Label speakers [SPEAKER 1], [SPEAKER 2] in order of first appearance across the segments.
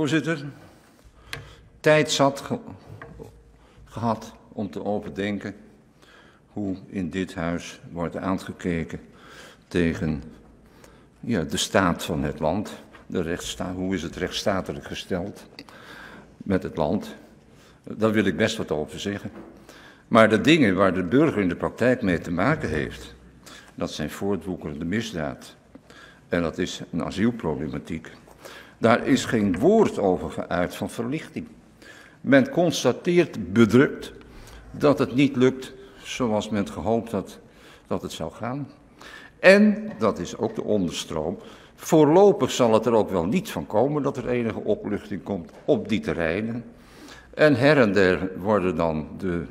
[SPEAKER 1] Voorzitter, tijd zat ge gehad om te overdenken hoe in dit huis wordt aangekeken tegen ja, de staat van het land. De rechtsstaat, hoe is het rechtsstatelijk gesteld met het land? Daar wil ik best wat over zeggen. Maar de dingen waar de burger in de praktijk mee te maken heeft, dat zijn voortwoekerende misdaad. En dat is een asielproblematiek. Daar is geen woord over geuit van verlichting. Men constateert bedrukt dat het niet lukt zoals men gehoopt had dat het zou gaan. En, dat is ook de onderstroom, voorlopig zal het er ook wel niet van komen dat er enige opluchting komt op die terreinen. En her en der worden dan de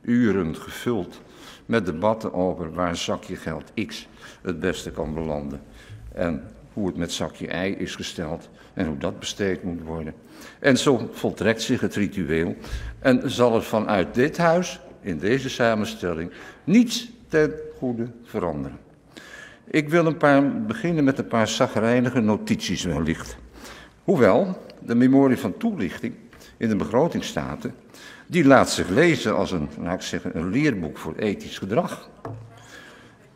[SPEAKER 1] uren gevuld met debatten over waar zakje geld X het beste kan belanden. En hoe het met zakje Y is gesteld en hoe dat besteed moet worden. En zo voltrekt zich het ritueel en zal er vanuit dit huis, in deze samenstelling, niets ten goede veranderen. Ik wil een paar, beginnen met een paar zagrijnige notities wellicht. Hoewel, de memorie van toelichting in de begrotingsstaten, die laat zich lezen als een, laat ik zeggen, een leerboek voor ethisch gedrag.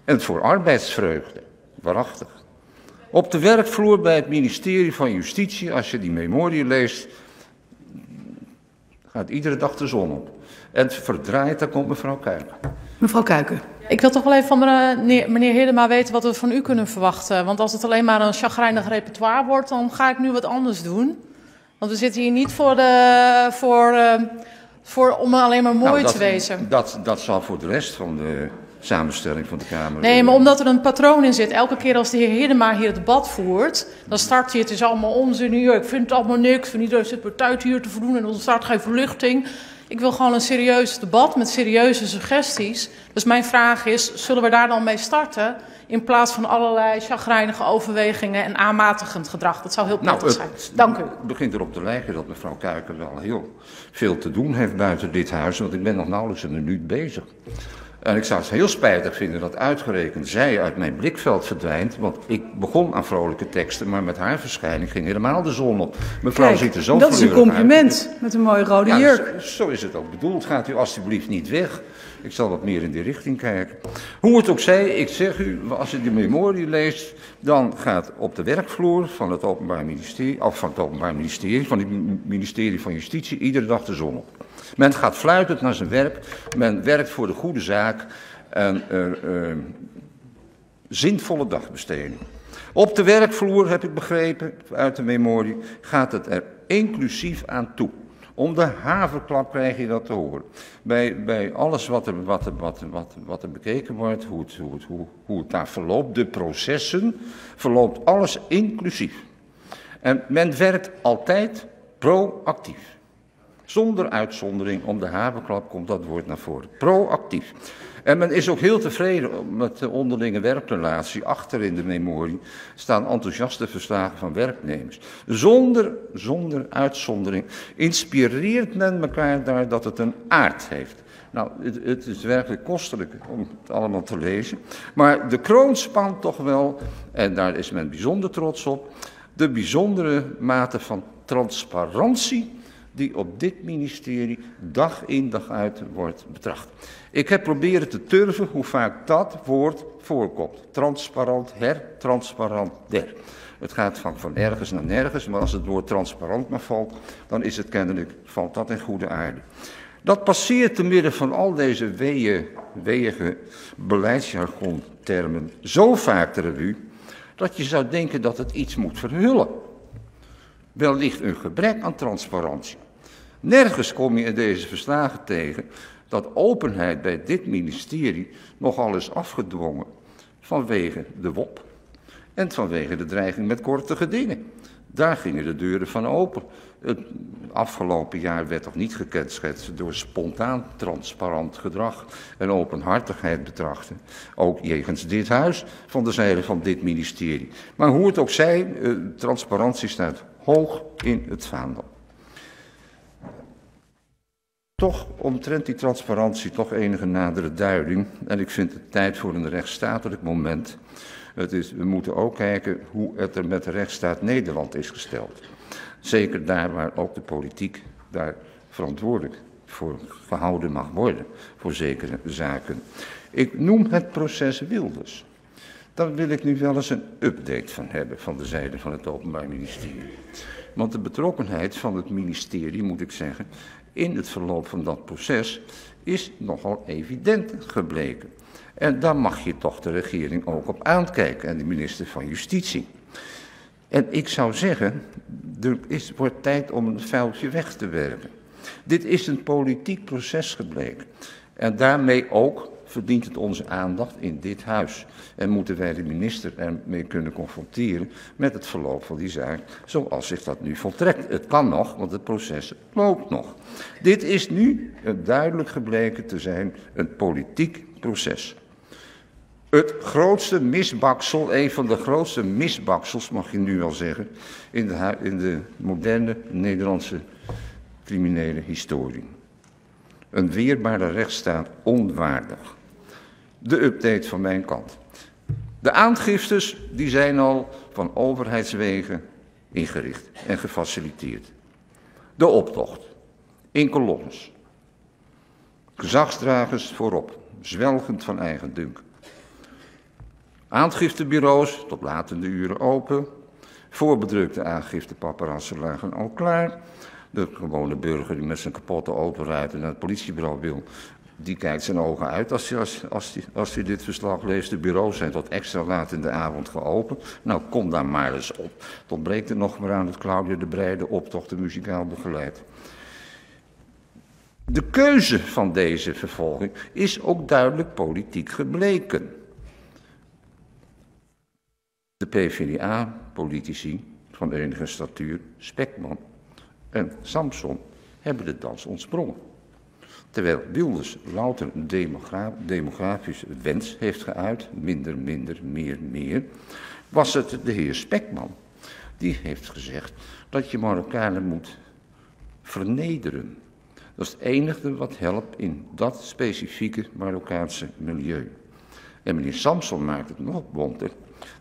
[SPEAKER 1] En voor arbeidsvreugde, waarachtig. Op de werkvloer bij het ministerie van Justitie, als je die memorie leest, gaat iedere dag de zon op. En verdraait, daar komt mevrouw Kuiken.
[SPEAKER 2] Mevrouw Kuiken.
[SPEAKER 3] Ik wil toch wel even van meneer, meneer Hiddema weten wat we van u kunnen verwachten. Want als het alleen maar een chagrijnig repertoire wordt, dan ga ik nu wat anders doen. Want we zitten hier niet voor de, voor, uh, voor, om alleen maar mooi
[SPEAKER 1] Nou, dat,
[SPEAKER 3] te wezen.
[SPEAKER 1] Dat, dat zal voor de rest van de samenstelling van de Kamer.
[SPEAKER 3] Nee, maar omdat er een patroon in zit. Elke keer als de heer Hiddema hier het debat voert, dan start hij het is allemaal onzin hier. Ik vind het allemaal niks. Van iedereen zit partij hier te voldoen en er ontstaat geen verluchting. Ik wil gewoon een serieus debat met serieuze suggesties. Dus mijn vraag is, zullen we daar dan mee starten? In plaats van allerlei chagrijnige overwegingen en aanmatigend gedrag. Dat zou heel
[SPEAKER 1] Nou,
[SPEAKER 3] prettig
[SPEAKER 1] het
[SPEAKER 3] zijn. Dank u.
[SPEAKER 1] begint erop te lijken dat mevrouw Kuiken wel heel veel te doen heeft buiten dit huis, want ik ben nog nauwelijks een minuut bezig. En ik zou het heel spijtig vinden dat uitgerekend zij uit mijn blikveld verdwijnt, want ik begon aan vrolijke teksten, maar met haar verschijning ging helemaal de zon op. Mevrouw
[SPEAKER 2] Kijk,
[SPEAKER 1] ziet er zo
[SPEAKER 2] dat is een
[SPEAKER 1] uit.
[SPEAKER 2] compliment met een mooie rode
[SPEAKER 1] Ja,
[SPEAKER 2] jurk.
[SPEAKER 1] Zo, zo is het ook bedoeld. Gaat u alstublieft niet weg. Ik zal wat meer in die richting kijken. Hoe het ook zij, ik zeg u, als u de memorie leest, dan gaat op de werkvloer van het Openbaar Ministerie, of van het Openbaar Ministerie, van het ministerie van Justitie, iedere dag de zon op. Men gaat fluitend naar zijn werk, men werkt voor de goede zaak en eh, zinvolle dagbesteding. Op de werkvloer, heb ik begrepen uit de memorie, gaat het er inclusief aan toe. Om de haverklap krijg je dat te horen. Bij, bij alles wat er, wat, er, wat, er, wat, wat er bekeken wordt, hoe het, hoe, het, hoe, hoe het daar verloopt, de processen, verloopt alles inclusief. En men werkt altijd proactief. Zonder uitzondering, om de haverklap komt dat woord naar voren. Proactief. En men is ook heel tevreden met de onderlinge werkrelatie. Achter in de memorie staan enthousiaste verslagen van werknemers. Zonder, zonder uitzondering inspireert men elkaar daar dat het een aard heeft. Nou, het, het is werkelijk kostelijk om het allemaal te lezen. Maar de kroon spant toch wel, en daar is men bijzonder trots op, de bijzondere mate van transparantie die op dit ministerie dag in dag uit wordt betracht. Ik heb proberen te turven hoe vaak dat woord voorkomt. Transparant her, transparant der. Het gaat van, van ergens naar nergens, maar als het woord transparant maar valt, dan is het kennelijk, valt dat in goede aarde. Dat passeert te midden van al deze weeën, weeige beleidsjargontermen zo vaak de revue, dat je zou denken dat het iets moet verhullen. Wellicht een gebrek aan transparantie. Nergens kom je in deze verslagen tegen dat openheid bij dit ministerie nogal is afgedwongen vanwege de WOP en vanwege de dreiging met korte gedingen. Daar gingen de deuren van open. Het afgelopen jaar werd toch niet gekenschetst door spontaan transparant gedrag en openhartigheid betrachten. Ook jegens dit huis van de zijde van dit ministerie. Maar hoe het ook zij, eh, transparantie staat hoog in het vaandel. Toch omtrent die transparantie toch enige nadere duiding. En ik vind het tijd voor een rechtsstatelijk moment. Het is, we moeten ook kijken hoe het er met de rechtsstaat Nederland is gesteld. Zeker daar waar ook de politiek daar verantwoordelijk voor gehouden mag worden, voor zekere zaken. Ik noem het proces Wilders. Daar wil ik nu wel eens een update van hebben van de zijde van het Openbaar Ministerie. Want de betrokkenheid van het ministerie, moet ik zeggen, in het verloop van dat proces is nogal evident gebleken. En daar mag je toch de regering ook op aankijken en de minister van Justitie. En ik zou zeggen, er is, wordt tijd om een vuiltje weg te werken. Dit is een politiek proces gebleken. En daarmee ook verdient het onze aandacht in dit huis. En moeten wij de minister ermee kunnen confronteren met het verloop van die zaak zoals zich dat nu voltrekt. Het kan nog, want het proces loopt nog. Dit is nu duidelijk gebleken te zijn een politiek proces. Het grootste misbaksel, een van de grootste misbaksels, mag je nu wel zeggen, in de, in de moderne Nederlandse criminele historie. Een weerbare rechtsstaat onwaardig. De update van mijn kant. De aangiftes die zijn al van overheidswegen ingericht en gefaciliteerd. De optocht in kolonnes. Gezagsdragers voorop, zwelgend van eigen dunk. Aangiftebureaus tot latende uren open. Voorbedrukte aangiftepaparazzen lagen al klaar. De gewone burger die met zijn kapotte auto rijdt en naar het politiebureau wil, die kijkt zijn ogen uit als hij, als, als, die, als hij dit verslag leest. De bureaus zijn tot extra laat in de avond geopend. Nou, kom daar maar eens op. Tot breekt er nog maar aan het Claudia de Breide optocht de muzikaal begeleid. De keuze van deze vervolging is ook duidelijk politiek gebleken. De PvdA-politici van enige statuur, Spekman en Samson, hebben de dans ontsprongen. Terwijl Wilders louter een demogra demografische wens heeft geuit, minder, minder, meer, meer, was het de heer Spekman. Die heeft gezegd dat je Marokkanen moet vernederen. Dat is het enige wat helpt in dat specifieke Marokkaanse milieu. En meneer Samson maakt het nog bonter.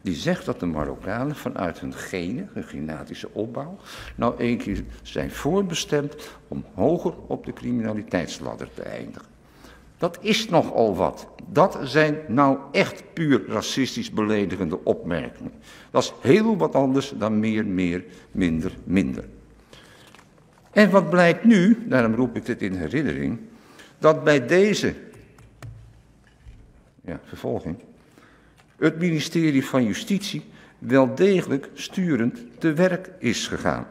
[SPEAKER 1] Die zegt dat de Marokkanen vanuit hun genen, hun genetische opbouw, nou een keer zijn voorbestemd om hoger op de criminaliteitsladder te eindigen. Dat is nogal wat. Dat zijn nou echt puur racistisch beledigende opmerkingen. Dat is heel wat anders dan meer, meer, minder, minder. En wat blijkt nu, daarom roep ik dit in herinnering, dat bij deze ja, vervolging het ministerie van Justitie wel degelijk sturend te werk is gegaan.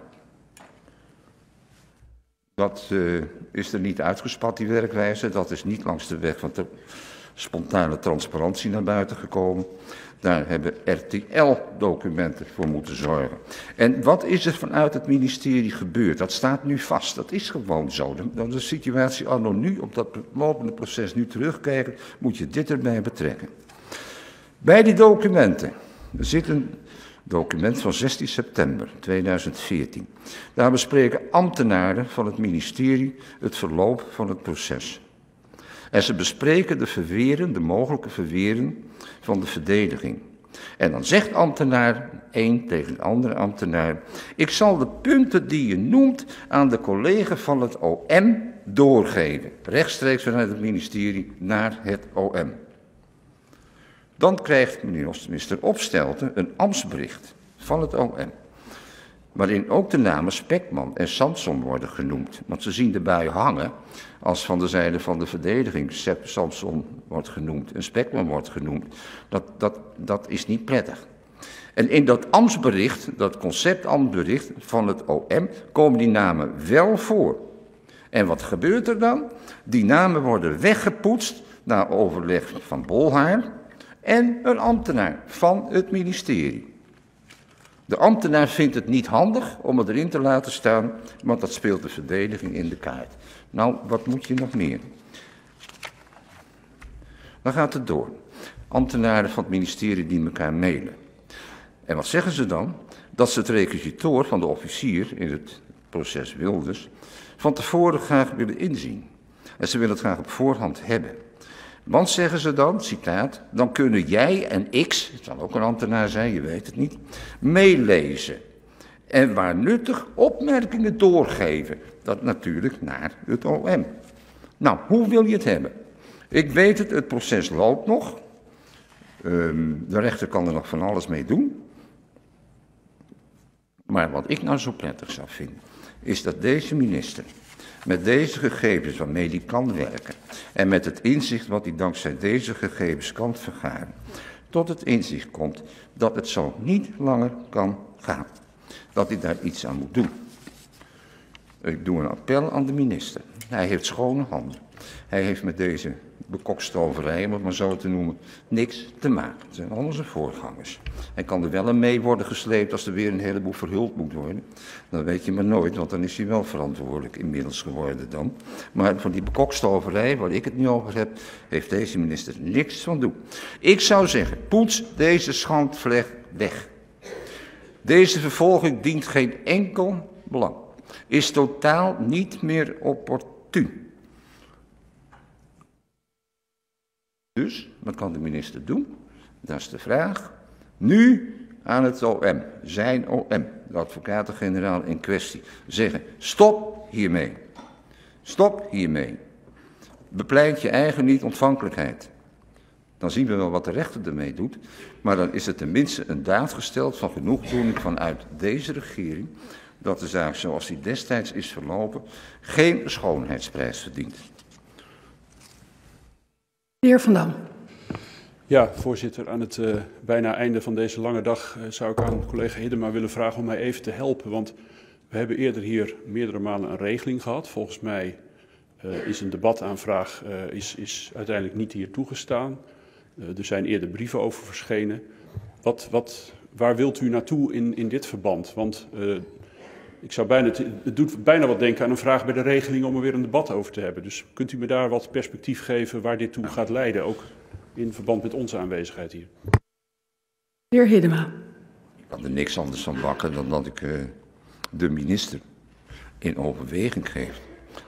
[SPEAKER 1] Dat uh, is er niet uitgespat, die werkwijze. Dat is niet langs de weg van de spontane transparantie naar buiten gekomen. Daar hebben RTL-documenten voor moeten zorgen. En wat is er vanuit het ministerie gebeurd? Dat staat nu vast. Dat is gewoon zo. Dan de situatie anno nu, op dat lopende proces nu terugkijken, moet je dit erbij betrekken. Bij die documenten, zit een document van 16 september 2014. Daar bespreken ambtenaren van het ministerie het verloop van het proces. En ze bespreken de verweren, de mogelijke verweren van de verdediging. En dan zegt ambtenaar één tegen de andere ambtenaar: Ik zal de punten die je noemt aan de collega van het OM doorgeven. Rechtstreeks vanuit het ministerie naar het OM. Dan krijgt meneer minister Opstelten een ambtsbericht van het OM. Waarin ook de namen Spekman en Samson worden genoemd. Want ze zien erbij hangen als van de zijde van de verdediging Samson wordt genoemd en Spekman wordt genoemd. Dat, dat, dat is niet prettig. En in dat ambtsbericht, dat conceptambtsbericht van het OM, komen die namen wel voor. En wat gebeurt er dan? Die namen worden weggepoetst na overleg van Bolhaar, en een ambtenaar van het ministerie. De ambtenaar vindt het niet handig om het erin te laten staan, want dat speelt de verdediging in de kaart. Nou, wat moet je nog meer? Dan gaat het door. Ambtenaren van het ministerie die elkaar mailen. En wat zeggen ze dan? Dat ze het requisitoor van de officier in het proces Wilders van tevoren graag willen inzien. En ze willen het graag op voorhand hebben. Want zeggen ze dan, citaat, dan kunnen jij en X, het zal ook een ambtenaar zijn, je weet het niet, meelezen. En waar nuttig opmerkingen doorgeven. Dat natuurlijk naar het OM. Nou, hoe wil je het hebben? Ik weet het, het proces loopt nog. Ehm, de rechter kan er nog van alles mee doen. Maar wat ik nou zo prettig zou vinden, is dat deze minister met deze gegevens waarmee hij kan werken en met het inzicht wat hij dankzij deze gegevens kan vergaren, tot het inzicht komt dat het zo niet langer kan gaan. Dat hij daar iets aan moet doen. Ik doe een appel aan de minister. Hij heeft schone handen. Hij heeft met deze bekokstoverij, om het maar zo te noemen, niks te maken. Het zijn allemaal zijn voorgangers. Hij kan er wel mee worden gesleept als er weer een heleboel verhuld moet worden. Dat weet je maar nooit, want dan is hij wel verantwoordelijk inmiddels geworden dan. Maar van die bekokstoverij, waar ik het nu over heb, heeft deze minister niks van doen. Ik zou zeggen, poets deze schandvleg weg. Deze vervolging dient geen enkel belang. Is totaal niet meer opportun. Dus, wat kan de minister doen? Dat is de vraag. Nu aan het OM, zijn OM, de advocaten-generaal in kwestie, zeggen: stop hiermee. Stop hiermee. Bepleit je eigen niet-ontvankelijkheid. Dan zien we wel wat de rechter ermee doet. Maar dan is er tenminste een daad gesteld van genoegdoening vanuit deze regering. dat de zaak zoals die destijds is verlopen. geen schoonheidsprijs verdient.
[SPEAKER 2] De heer Van Dam.
[SPEAKER 4] Ja, voorzitter. Aan het uh, bijna einde van deze lange dag uh, zou ik aan collega Hiddema willen vragen om mij even te helpen. Want we hebben eerder hier meerdere malen een regeling gehad. Volgens mij uh, is een debataanvraag is, is uiteindelijk niet hier toegestaan. er zijn eerder brieven over verschenen. Wat, wat, waar wilt u naartoe in, in dit verband? Want ik zou bijna, het doet bijna wat denken aan een vraag bij de regeling om er weer een debat over te hebben. Dus kunt u me daar wat perspectief geven waar dit toe gaat leiden, ook in verband met onze aanwezigheid hier?
[SPEAKER 2] De heer Hiddema.
[SPEAKER 1] Ik kan er niks anders van bakken dan dat ik uh, de minister in overweging geef,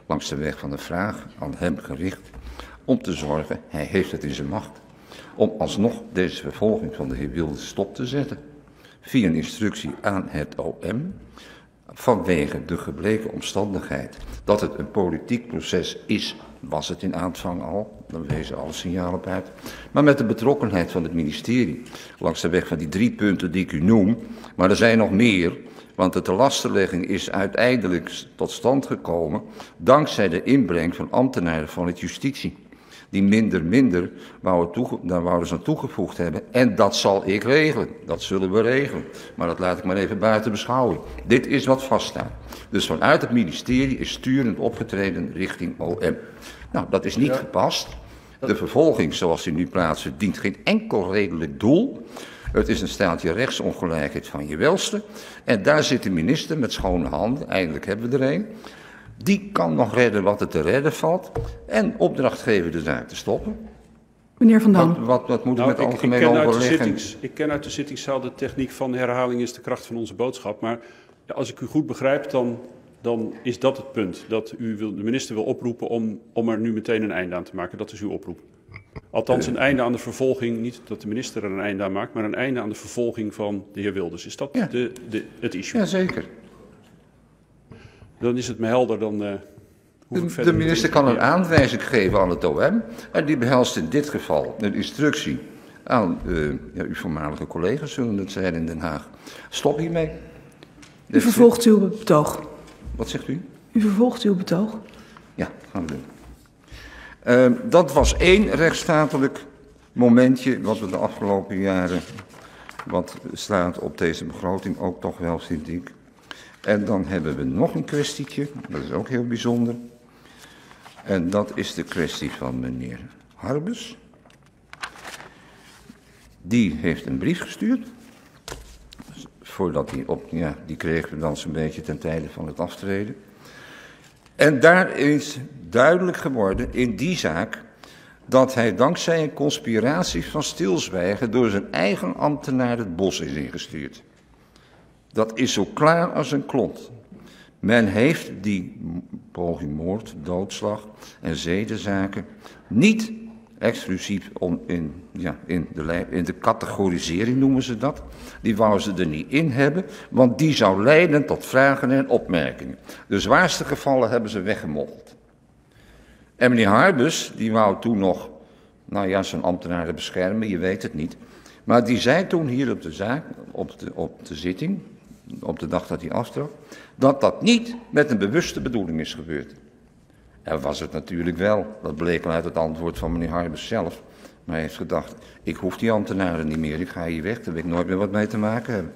[SPEAKER 1] langs de weg van de vraag aan hem gericht, om te zorgen, hij heeft het in zijn macht, om alsnog deze vervolging van de heer Wilde stop te zetten. Via een instructie aan het OM, vanwege de gebleken omstandigheid dat het een politiek proces is, was het in aanvang al, dan wezen alle signalen op uit, maar met de betrokkenheid van het ministerie, langs de weg van die drie punten die ik u noem, maar er zijn nog meer, want de telastenlegging is uiteindelijk tot stand gekomen dankzij de inbreng van ambtenaren van het justitie die minder minder daar wouden ze aan toegevoegd hebben. En dat zal ik regelen. Dat zullen we regelen. Maar dat laat ik maar even buiten beschouwing. Dit is wat vaststaat. Dus vanuit het ministerie is sturend opgetreden richting OM. Nou, dat is niet gepast. De vervolging zoals die nu plaatsvindt dient geen enkel redelijk doel. Het is een staaltje rechtsongelijkheid van je welste. En daar zit de minister met schone handen, eindelijk hebben we er een. Die kan nog redden wat er te redden valt. En opdracht geven de zaak te stoppen.
[SPEAKER 2] Meneer Van Dam.
[SPEAKER 1] Wat, wat, wat moet
[SPEAKER 4] nou,
[SPEAKER 1] met
[SPEAKER 4] ik,
[SPEAKER 1] algemeen
[SPEAKER 4] ik ken
[SPEAKER 1] overleg?
[SPEAKER 4] Zittings, ik ken uit de zittingszaal de techniek van herhaling is de kracht van onze boodschap. Maar als ik u goed begrijp, dan, dan is dat het punt. Dat u wil, de minister wil oproepen om, om er nu meteen een einde aan te maken. Dat is uw oproep. Althans, een einde aan de vervolging, niet dat de minister er een einde aan maakt, maar een einde aan de vervolging van de heer Wilders. Is dat
[SPEAKER 1] Ja.
[SPEAKER 4] de, de, het issue?
[SPEAKER 1] Jazeker.
[SPEAKER 4] Dan is het me helder, dan uh, hoef ik
[SPEAKER 1] De,
[SPEAKER 4] verder
[SPEAKER 1] de minister
[SPEAKER 4] te-
[SPEAKER 1] kan een aanwijzing geven aan het OM. En die behelst in dit geval een instructie aan eh, ja, uw voormalige collega's, zullen het zijn in Den Haag. Stop hiermee.
[SPEAKER 2] U vervolgt uw betoog.
[SPEAKER 1] Wat zegt u?
[SPEAKER 2] U vervolgt uw betoog.
[SPEAKER 1] Ja, gaan we doen. Ehm, dat was één rechtsstatelijk momentje wat we de afgelopen jaren, wat staat op deze begroting ook toch wel, vind ik. En dan hebben we nog een kwestietje, dat is ook heel bijzonder. En dat is de kwestie van meneer Harbus. Die heeft een brief gestuurd. Voordat hij op, ja, die kregen we dan zo'n beetje ten tijde van het aftreden. En daar is duidelijk geworden in die zaak dat hij dankzij een conspiratie van stilzwijgen door zijn eigen ambtenaar het bos is ingestuurd. Dat is zo klaar als een klont. Men heeft die poging moord, doodslag en zedenzaken niet exclusief om in, ja, in, de, in de categorisering noemen ze dat. Die wou ze er niet in hebben, want die zou leiden tot vragen en opmerkingen. De zwaarste gevallen hebben ze weggemoggeld. En meneer Harbus, die wou toen nog, nou ja, zijn ambtenaren beschermen, je weet het niet. Maar die zei toen hier op de zaak, op de, op de zitting, op de dag dat hij aftrok, dat dat niet met een bewuste bedoeling is gebeurd. En was het natuurlijk wel. Dat bleek uit het antwoord van meneer Harbers zelf. Maar hij heeft gedacht, ik hoef die ambtenaren niet meer, ik ga hier weg, daar wil ik nooit meer wat mee te maken hebben.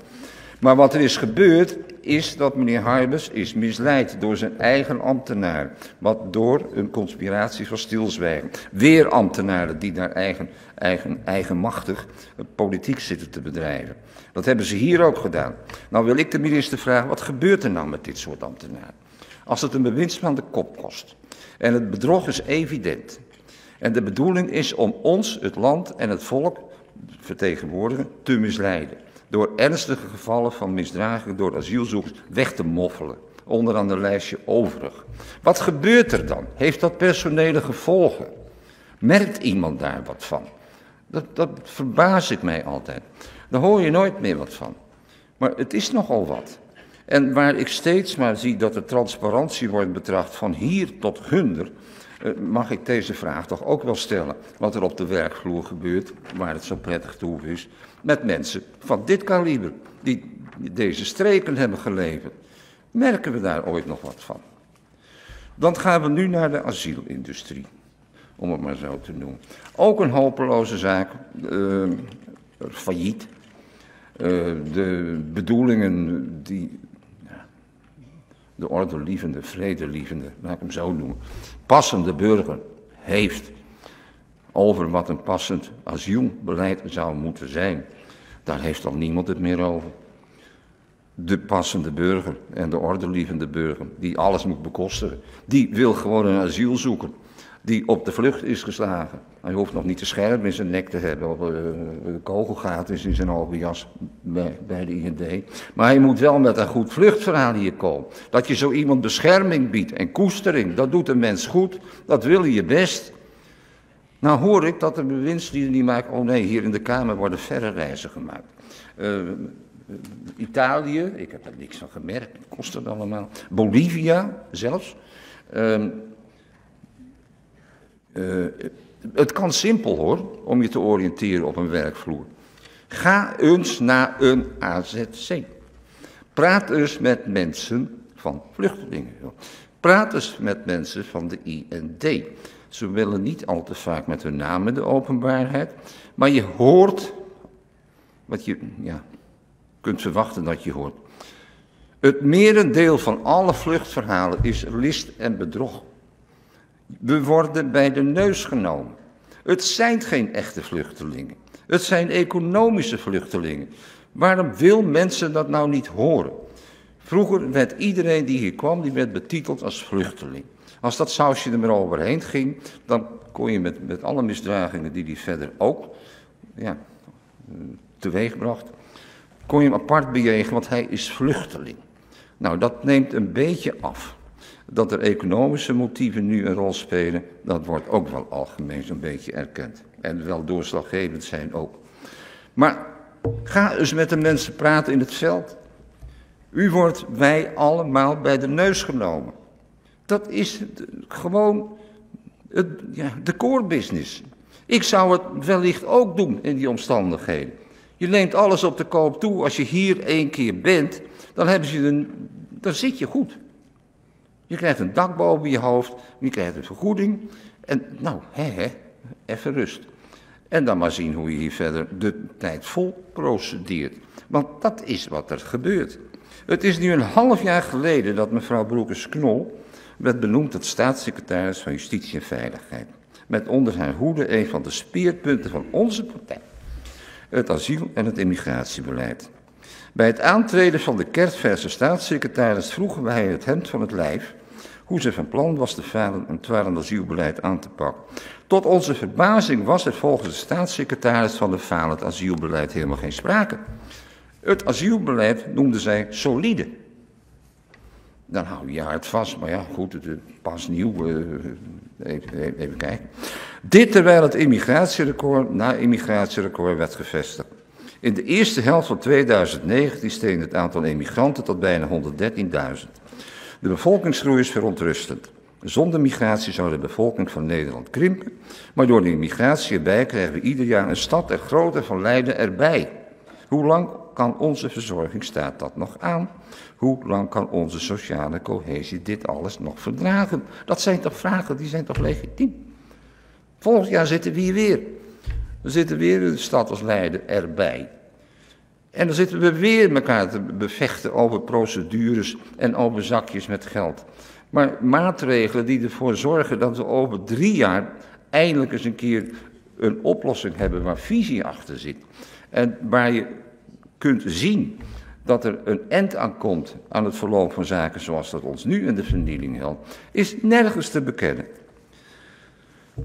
[SPEAKER 1] Maar wat er is gebeurd, is dat meneer Harbers is misleid door zijn eigen ambtenaar. Wat door een conspiratie van stilzwijgen. Weer ambtenaren die daar eigen, eigen, eigenmachtig politiek zitten te bedrijven. Dat hebben ze hier ook gedaan. Nou wil ik de minister vragen, wat gebeurt er nou met dit soort ambtenaren? Als het een bewindsman de kop kost. En het bedrog is evident. En de bedoeling is om ons, het land en het volk, vertegenwoordigen, te misleiden. Door ernstige gevallen van misdraging door asielzoekers weg te moffelen. Onderaan de lijstje overig. Wat gebeurt er dan? Heeft dat personele gevolgen? Merkt iemand daar wat van? Dat, dat verbaas ik mij altijd. Daar hoor je nooit meer wat van. Maar het is nogal wat. En waar ik steeds maar zie dat de transparantie wordt betracht van hier tot hunder, eh, mag ik deze vraag toch ook wel stellen. Wat er op de werkvloer gebeurt, waar het zo prettig toe is, met mensen van dit kaliber, die deze streken hebben geleverd. Merken we daar ooit nog wat van? Dan gaan we nu naar de asielindustrie, om het maar zo te noemen. Ook een hopeloze zaak, uh, failliet. Uh, de bedoelingen die de ordelievende, vredelievende, laat ik hem zo noemen, passende burger heeft over wat een passend asielbeleid zou moeten zijn. Daar heeft al niemand het meer over. De passende burger en de ordelievende burger, die alles moet bekostigen, die wil gewoon een asiel zoeken die op de vlucht is geslagen. Hij hoeft nog niet te scherp in zijn nek te hebben of uh, een kogelgaat is in zijn hoge jas bij, bij de IND. Maar hij moet wel met een goed vluchtverhaal hier komen. Dat je zo iemand bescherming biedt en koestering, dat doet een mens goed, dat wil je best. Nou hoor ik dat de bewindslieden die maken, oh nee, hier in de Kamer worden verre reizen gemaakt. Uh, Italië, ik heb er niks van gemerkt, kost het allemaal. Bolivia zelfs. Uh, uh, het kan simpel hoor, om je te oriënteren op een werkvloer. Ga eens naar een AZC. Praat eens met mensen van vluchtelingen. Praat eens met mensen van de IND. Ze willen niet al te vaak met hun naam in de openbaarheid, maar je hoort wat je ja, kunt verwachten dat je hoort. Het merendeel van alle vluchtverhalen is list en bedrog. We worden bij de neus genomen. Het zijn geen echte vluchtelingen. Het zijn economische vluchtelingen. Waarom wil mensen dat nou niet horen? Vroeger werd iedereen die hier kwam, die werd betiteld als vluchteling. Als dat sausje er maar overheen ging, dan kon je met, met alle misdragingen die hij verder ook ja, teweegbracht, kon je hem apart bejegen, want hij is vluchteling. Nou, dat neemt een beetje af. Dat er economische motieven nu een rol spelen, dat wordt ook wel algemeen zo'n beetje erkend. En wel doorslaggevend zijn ook. Maar ga eens met de mensen praten in het veld. U wordt wij allemaal bij de neus genomen. Dat is gewoon het, ja, de core business. Ik zou het wellicht ook doen in die omstandigheden. Je neemt alles op de koop toe. Als je hier één keer bent, dan, hebben ze dan zit je goed. Je krijgt een dak boven je hoofd, je krijgt een vergoeding. En nou, hè, hè, even rust. En dan maar zien hoe je hier verder de tijd vol procedeert. Want dat is wat er gebeurt. Het is nu een half jaar geleden dat mevrouw Broekers-Knol werd benoemd tot staatssecretaris van Justitie en Veiligheid. Met onder haar hoede een van de speerpunten van onze partij. Het asiel- en het immigratiebeleid. Bij het aantreden van de kerstverse staatssecretaris vroegen wij het hemd van het lijf hoe ze van plan was de falen en het asielbeleid aan te pakken. Tot onze verbazing was er volgens de staatssecretaris van de falend asielbeleid helemaal geen sprake. Het asielbeleid noemde zij solide. dan hou je hart vast. Maar ja, goed, het pas nieuw. eh, even, even kijken. Dit terwijl het immigratierecord na immigratierecord werd gevestigd. In de eerste helft van 2019 steeg het aantal immigranten tot bijna 113.000. De bevolkingsgroei is verontrustend. Zonder migratie zou de bevolking van Nederland krimpen, maar door de migratie erbij krijgen we ieder jaar een stad en grootte van Leiden erbij. Hoe lang kan onze verzorgingsstaat dat nog aan? Hoe lang kan onze sociale cohesie dit alles nog verdragen? Dat zijn toch vragen, die zijn toch legitiem? Volgend jaar zitten we hier weer. Dan zitten weer een stad als Leiden erbij. En dan zitten we weer elkaar te bevechten over procedures en over zakjes met geld. Maar maatregelen die ervoor zorgen dat we over drie jaar eindelijk eens een keer een oplossing hebben waar visie achter zit. En waar je kunt zien dat er een end aan komt aan het verloop van zaken zoals dat ons nu in de vernieling helpt, is nergens te bekennen.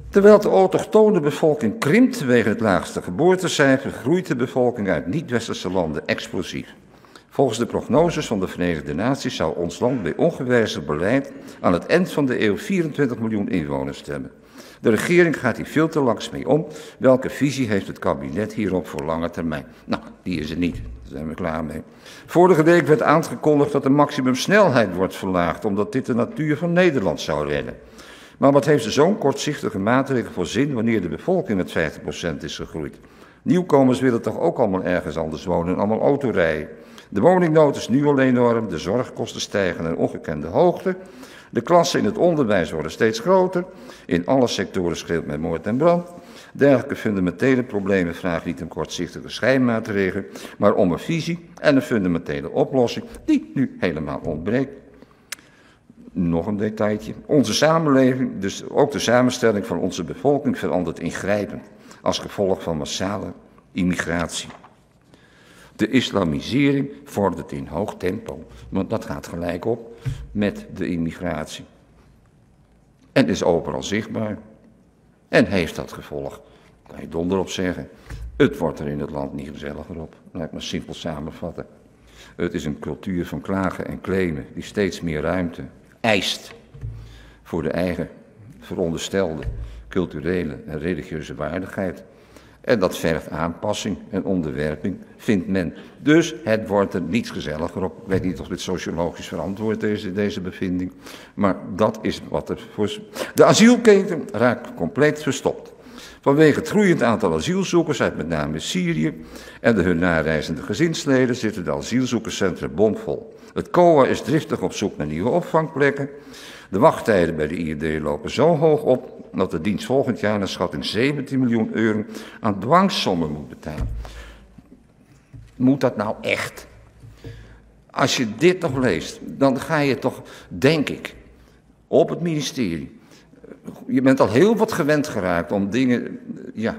[SPEAKER 1] Terwijl de autochtone bevolking krimpt wegen het laagste geboortecijfer, groeit de bevolking uit niet-westerse landen explosief. Volgens de prognoses van de Verenigde Naties zou ons land bij ongewijzigd beleid aan het eind van de eeuw 24 miljoen inwoners hebben. De regering gaat hier veel te langs mee om. Welke visie heeft het kabinet hierop voor lange termijn? Nou, die is er niet. Daar zijn we klaar mee. Vorige week werd aangekondigd dat de maximumsnelheid wordt verlaagd, omdat dit de natuur van Nederland zou redden. Maar wat heeft zo'n kortzichtige maatregel voor zin wanneer de bevolking met 50% is gegroeid? Nieuwkomers willen toch ook allemaal ergens anders wonen en allemaal autorijden. De woningnood is nu al enorm, de zorgkosten stijgen naar ongekende hoogte. De klassen in het onderwijs worden steeds groter. In alle sectoren scheelt met moord en brand. Dergelijke fundamentele problemen vragen niet een kortzichtige schijnmaatregel, maar om een visie en een fundamentele oplossing die nu helemaal ontbreekt. Nog een detailtje. Onze samenleving, dus ook de samenstelling van onze bevolking, verandert ingrijpend als gevolg van massale immigratie. De islamisering vordert in hoog tempo, want dat gaat gelijk op met de immigratie. En is overal zichtbaar. En heeft dat gevolg, kan je donder op zeggen. Het wordt er in het land niet gezelliger op. Laat ik maar simpel samenvatten. Het is een cultuur van klagen en claimen die steeds meer ruimte eist voor de eigen veronderstelde culturele en religieuze waardigheid. En dat vergt aanpassing en onderwerping, vindt men. Dus het wordt er niets gezelliger op. Ik weet niet of dit sociologisch verantwoord is, deze bevinding. Maar dat is wat er voor... De asielketen raakt compleet verstopt. Vanwege het groeiend aantal asielzoekers uit met name Syrië en de hun nareizende gezinsleden zitten de asielzoekerscentra bomvol. Het COA is driftig op zoek naar nieuwe opvangplekken. De wachttijden bij de IED lopen zo hoog op dat de dienst volgend jaar naar schatting 17 miljoen euro aan dwangsommen moet betalen. Moet dat nou echt? Als je dit nog leest, dan ga je toch, denk ik, op het ministerie. Je bent al heel wat gewend geraakt om dingen ja,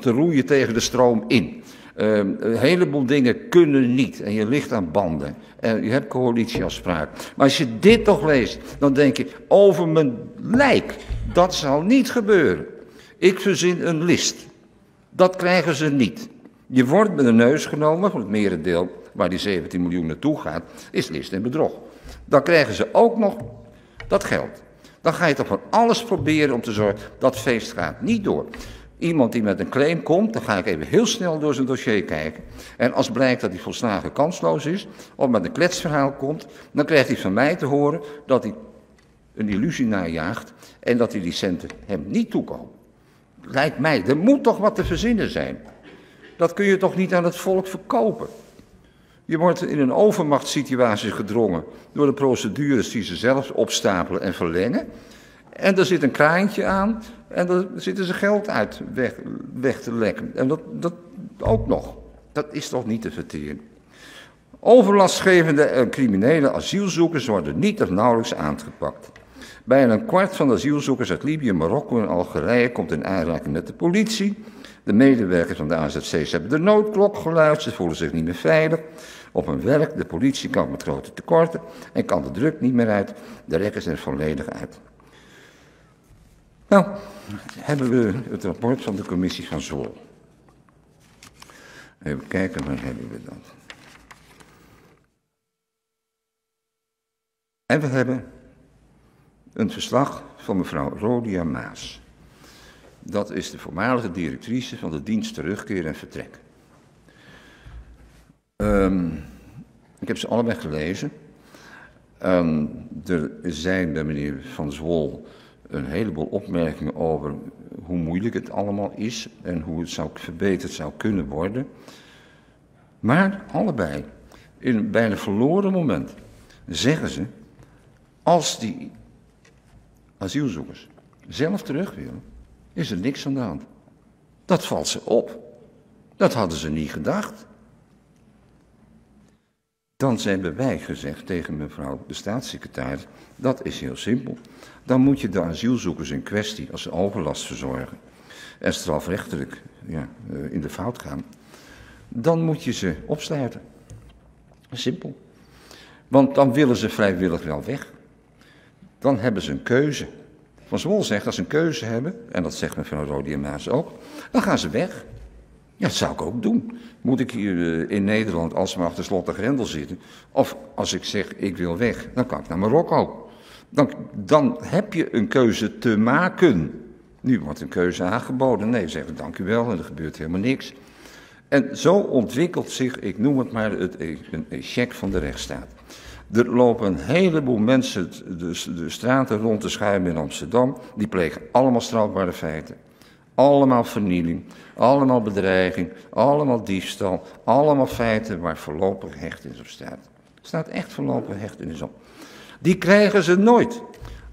[SPEAKER 1] te roeien tegen de stroom in. Uh, een heleboel dingen kunnen niet en je ligt aan banden en je hebt coalitieafspraak. Maar als je dit toch leest, dan denk je over mijn lijk, dat zal niet gebeuren. Ik verzin een list. Dat krijgen ze niet. Je wordt met de neus genomen, voor het merendeel waar die 17 miljoen naartoe gaat, is list en bedrog. Dan krijgen ze ook nog dat geld. Dan ga je toch van alles proberen om te zorgen dat feest gaat niet door. Iemand die met een claim komt, dan ga ik even heel snel door zijn dossier kijken. En als blijkt dat hij volslagen kansloos is, of met een kletsverhaal komt, dan krijgt hij van mij te horen dat hij een illusie najaagt en dat die die centen hem niet toekomen. Lijkt mij, er moet toch wat te verzinnen zijn. Dat kun je toch niet aan het volk verkopen. Je wordt in een overmachtssituatie gedrongen door de procedures die ze zelf opstapelen en verlengen. En er zit een kraantje aan en daar zitten ze geld uit weg, weg te lekken. En dat, dat ook nog. Dat is toch niet te verteren. Overlastgevende en criminele asielzoekers worden niet of nauwelijks aangepakt. Bijna een kwart van de asielzoekers uit Libië, Marokko en Algerije komt in aanraking met de politie. De medewerkers van de AZC's hebben de noodklok geluid, ze voelen zich niet meer veilig op hun werk. De politie kan met grote tekorten en kan de druk niet meer uit. De rek is er volledig uit. Nou, hebben we het rapport van de commissie van Zool. Even kijken, waar hebben we dat? En we hebben een verslag van mevrouw Rodia Maas. Dat is de voormalige directrice van de dienst terugkeer en vertrek. Um, ik heb ze allebei gelezen. Um, er zijn bij meneer Van Zwol een heleboel opmerkingen over hoe moeilijk het allemaal is en hoe het zou verbeterd zou kunnen worden. Maar allebei, in een bijna verloren moment, zeggen ze, als die asielzoekers zelf terug willen, is er niks aan de hand. Dat valt ze op. Dat hadden ze niet gedacht. Dan hebben wij gezegd tegen mevrouw de staatssecretaris, dat is heel simpel. Dan moet je de asielzoekers in kwestie, als overlast verzorgen en strafrechtelijk eh, in de fout gaan, dan moet je ze opsluiten. Simpel. Want dan willen ze vrijwillig wel weg. Dan hebben ze een keuze. Van Zwol zegt, als ze een keuze hebben, en dat zegt mevrouw Rodi Maas ook, dan gaan ze weg. Ja, dat zou ik ook doen. Moet ik hier uh, in Nederland alsmaar achter slot en grendel zitten? Of als ik zeg, ik wil weg, dan kan ik naar Marokko. Dan, dan heb je een keuze te maken. Nu wordt een keuze aangeboden. Nee, zeggen dank u wel en er gebeurt helemaal niks. En zo ontwikkelt zich, ik noem het maar, het, een check van de rechtsstaat. Er lopen een heleboel mensen de, de straten rond te schuimen in Amsterdam. Die plegen allemaal strafbare feiten. Allemaal vernieling, allemaal bedreiging, allemaal diefstal. Allemaal feiten waar voorlopig hechtenis op staat. Er staat echt voorlopig hechtenis op. Die krijgen ze nooit.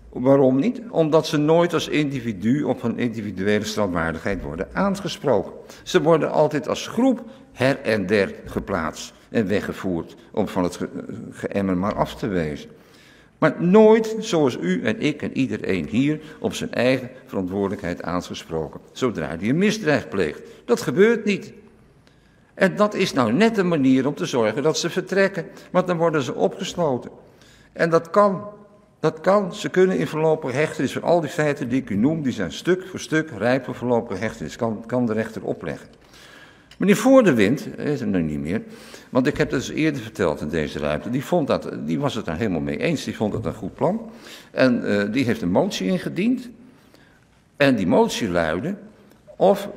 [SPEAKER 1] Waarom niet? Omdat ze nooit als individu op een individuele strafwaardigheid worden aangesproken. Ze worden altijd als groep her en der geplaatst en weggevoerd om van het geëmmer maar af te wezen. Maar nooit zoals u en ik en iedereen hier op zijn eigen verantwoordelijkheid aangesproken. Zodra hij een misdrijf pleegt. Dat gebeurt niet. En dat is nou net een manier om te zorgen dat ze vertrekken. Want dan worden ze opgesloten. En dat kan. Dat kan. Ze kunnen in voorlopige hechtenis al die feiten die ik u noem, die zijn stuk voor stuk rijp voor voorlopige hechtenis. Kan, kan de rechter opleggen. Meneer Voor de Wind, is er nu niet meer, want ik heb dat eens eerder verteld in deze ruimte, die, vond dat, die was het daar helemaal mee eens, die vond het een goed plan. En uh, die heeft een motie ingediend. En die motie luidde of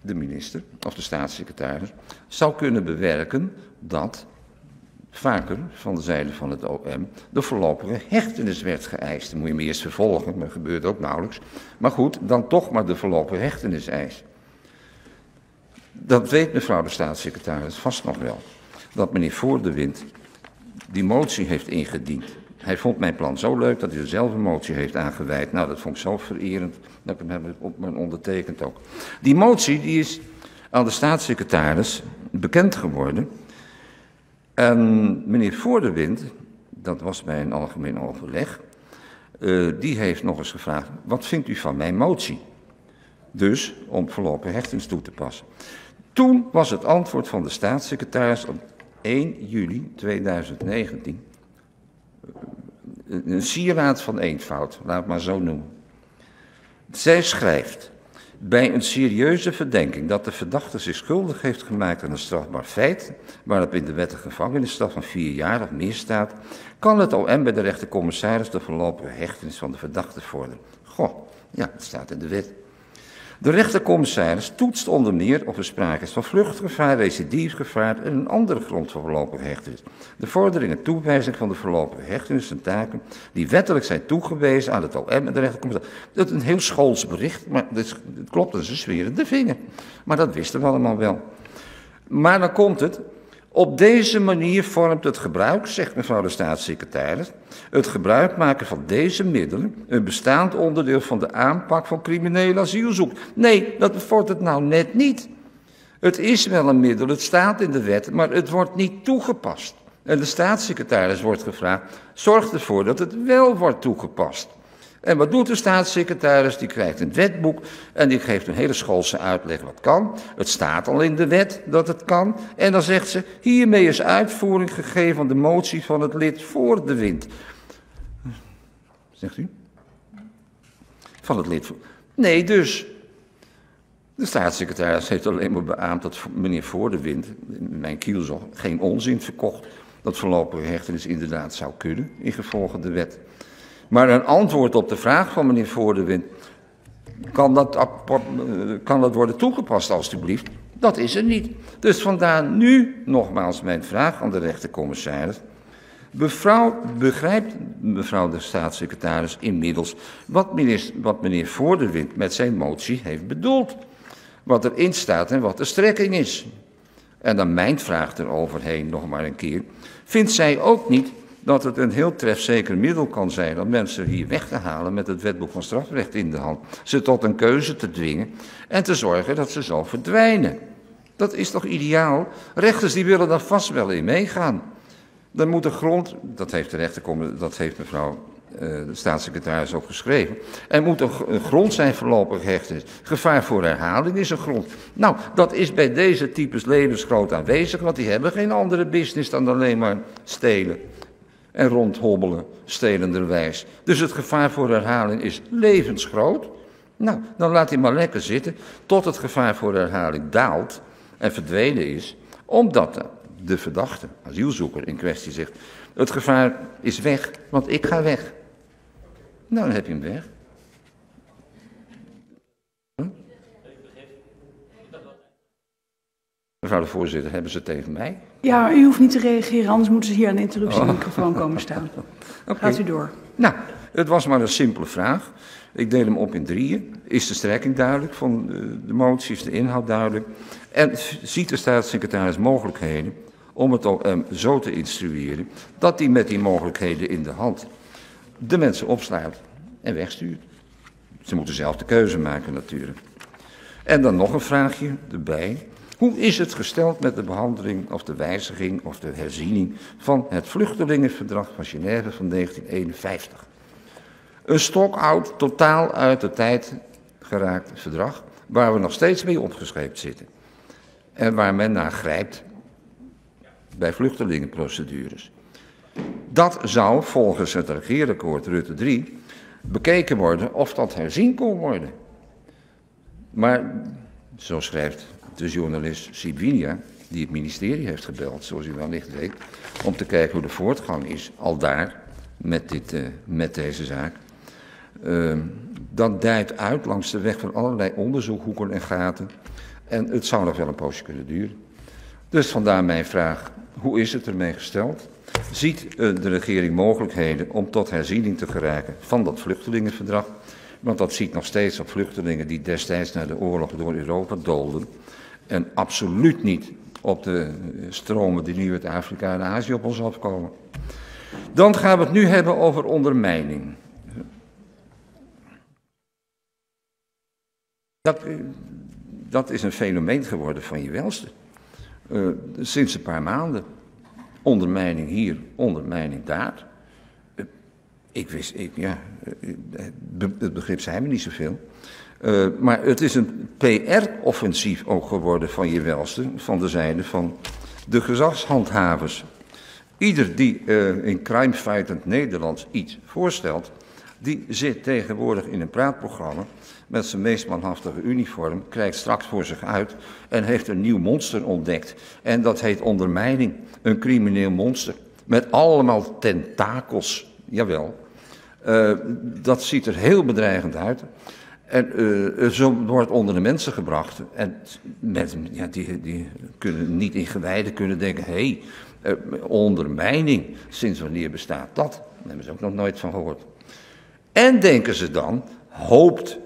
[SPEAKER 1] de minister of de staatssecretaris zou kunnen bewerken dat vaker van de zijde van het OM de voorlopige hechtenis werd geëist. Dan moet je hem eerst vervolgen, maar gebeurt ook nauwelijks. Maar goed, dan toch maar de voorlopige hechtenis eisen. Dat weet mevrouw de staatssecretaris vast nog wel. Dat meneer Voor de Wind die motie heeft ingediend. Hij vond mijn plan zo leuk dat hij er zelf een motie heeft aangeweid. Nou, dat vond ik zo vererend dat ik hem heb op mijn ondertekend ook. Die motie die is aan de staatssecretaris bekend geworden. En meneer Voor de Wind, dat was bij een algemeen overleg, uh, die heeft nog eens gevraagd: wat vindt u van mijn motie? Dus om voorlopige hechtenis toe te passen. Toen was het antwoord van de staatssecretaris op 1 juli 2019 een sieraad van eenvoud, laat het maar zo noemen. Zij schrijft, bij een serieuze verdenking dat de verdachte zich schuldig heeft gemaakt aan een strafbaar feit, waarop in de wet een gevangenisstraf van vier jaar of meer staat, kan het OM bij de rechtercommissaris de voorlopige hechtenis van de verdachte vorderen. Goh, ja, het staat in de wet. De rechtercommissaris toetst onder meer of er sprake is van vluchtgevaar, recidiefgevaar en een andere grond voor voorlopige hechtenis. De vordering en toewijzing van de voorlopige hechtenis zijn taken die wettelijk zijn toegewezen aan het OM en de rechtercommissaris. Dat is een heel schools bericht, maar het klopt, dat is een sferende vinger. Maar dat wisten we allemaal wel. Maar dan komt het, op deze manier vormt het gebruik, zegt mevrouw de staatssecretaris, het gebruik maken van deze middelen een bestaand onderdeel van de aanpak van criminele asielzoek. Nee, dat wordt het nou net niet. Het is wel een middel, het staat in de wet, maar het wordt niet toegepast. En de staatssecretaris wordt gevraagd, zorg ervoor dat het wel wordt toegepast. En wat doet de staatssecretaris? Die krijgt een wetboek en die geeft een hele schoolse uitleg wat kan. Het staat al in de wet dat het kan. En dan zegt ze, hiermee is uitvoering gegeven aan de motie van het lid voor de wind. Zegt u? Van het lid voor... Nee, dus. De staatssecretaris heeft alleen maar beaamd dat meneer Voor de Wind, mijn kielzog, geen onzin verkocht. dat voorlopige hechtenis inderdaad zou kunnen, in gevolge de wet. Maar een antwoord op de vraag van meneer Voordewind, kan dat, kan dat worden toegepast alstublieft? Dat is er niet. Dus vandaar nu nogmaals mijn vraag aan de rechtercommissaris. Mevrouw, begrijpt mevrouw de staatssecretaris inmiddels wat meneer, wat meneer Voordewind met zijn motie heeft bedoeld? Wat erin staat en wat de strekking is. En dan mijn vraag eroverheen nog maar een keer. Vindt zij ook niet dat het een heel trefzeker middel kan zijn om mensen hier weg te halen met het wetboek van strafrecht in de hand, ze tot een keuze te dwingen en te zorgen dat ze zo verdwijnen? Dat is toch ideaal? Rechters die willen daar vast wel in meegaan. Dan moet de grond, dat heeft de rechter, dat heeft mevrouw uh, de staatssecretaris ook geschreven. Er moet een, een grond zijn voorlopig hechtenis. Gevaar voor herhaling is een grond. Nou, dat is bij deze types levensgroot aanwezig, want die hebben geen andere business dan alleen maar stelen en rondhobbelen, stelenderwijs. Dus het gevaar voor herhaling is levensgroot. Nou, dan laat hij maar lekker zitten tot het gevaar voor herhaling daalt en verdwenen is, omdat de verdachte, asielzoeker in kwestie zegt, het gevaar is weg, want ik ga weg. Nou, dan heb je hem weg. Mevrouw de voorzitter, hebben ze tegen mij?
[SPEAKER 2] Ja, u hoeft niet te reageren, anders moeten ze hier aan de interruptiemicrofoon komen staan.
[SPEAKER 1] Oké.
[SPEAKER 2] Gaat u door.
[SPEAKER 1] Nou, het was maar een simpele vraag. Ik deel hem op in drieën. Is de strekking duidelijk van de, de motie, is de inhoud duidelijk? En ziet de staatssecretaris mogelijkheden om het OM zo te instrueren dat hij met die mogelijkheden in de hand de mensen opsluit en wegstuurt. Ze moeten zelf de keuze maken natuurlijk. En dan nog een vraagje erbij. Hoe is het gesteld met de behandeling of de wijziging of de herziening van het vluchtelingenverdrag van Genève van 1951? Een stokoud, totaal uit de tijd geraakt verdrag, waar we nog steeds mee opgescheept zitten. En waar men naar grijpt bij vluchtelingenprocedures. Dat zou volgens het regeerakkoord Rutte 3 bekeken worden of dat herzien kon worden. Maar, zo schrijft de journalist Sibinia, die het ministerie heeft gebeld, zoals u wellicht weet, om te kijken hoe de voortgang is, al daar, met, dit, uh, met deze zaak. Uh, dat dijt uit langs de weg van allerlei onderzoekhoeken en gaten. En het zou nog wel een poosje kunnen duren. Dus vandaar mijn vraag, hoe is het ermee gesteld? Ziet uh, de regering mogelijkheden om tot herziening te geraken van dat vluchtelingenverdrag? Want dat ziet nog steeds op vluchtelingen die destijds na de oorlog door Europa doolden. En absoluut niet op de stromen die nu uit Afrika en Azië op ons afkomen. Dan gaan we het nu hebben over ondermijning. Dat, dat is een fenomeen geworden van je welste. Uh, sinds een paar maanden. Ondermijning hier, ondermijning daar. Uh, ik wist, ik, ja, het begrip zijn we niet zoveel. Uh, maar het is een PR-offensief ook geworden van je welste, van de zijde van de gezagshandhavers. Ieder die uh, in crimefightend Nederlands iets voorstelt, die zit tegenwoordig in een praatprogramma met zijn meest manhaftige uniform, krijgt straks voor zich uit en heeft een nieuw monster ontdekt. En dat heet ondermijning, een crimineel monster. Met allemaal tentakels, jawel. Uh, dat ziet er heel bedreigend uit. En uh, zo wordt onder de mensen gebracht. En mensen ja, die, die kunnen niet in gewijden kunnen denken: hé, hey, ondermijning, sinds wanneer bestaat dat? Daar hebben ze ook nog nooit van gehoord. En denken ze dan, hoopt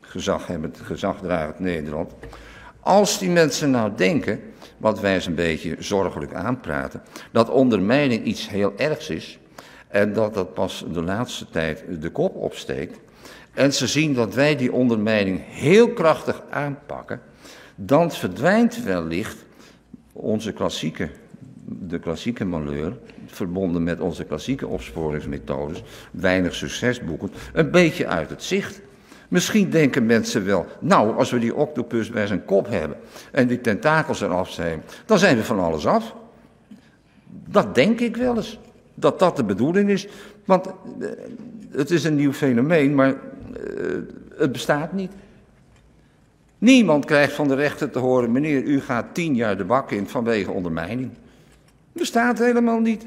[SPEAKER 1] gezaghebbend, gezagdragend Nederland, als die mensen nou denken, wat wij eens een beetje zorgelijk aanpraten, dat ondermijning iets heel ergs is en dat dat pas de laatste tijd de kop opsteekt, en ze zien dat wij die ondermijning heel krachtig aanpakken, dan verdwijnt wellicht onze klassieke, de klassieke malheur, verbonden met onze klassieke opsporingsmethodes, weinig succesboeken, een beetje uit het zicht. Misschien denken mensen wel, nou, als we die octopus bij zijn kop hebben en die tentakels eraf zijn, dan zijn we van alles af. Dat denk ik wel eens, dat dat de bedoeling is. Want uh, het is een nieuw fenomeen, maar uh, het bestaat niet. Niemand krijgt van de rechter te horen, meneer, u gaat tien jaar de bak in vanwege ondermijning. Bestaat helemaal niet.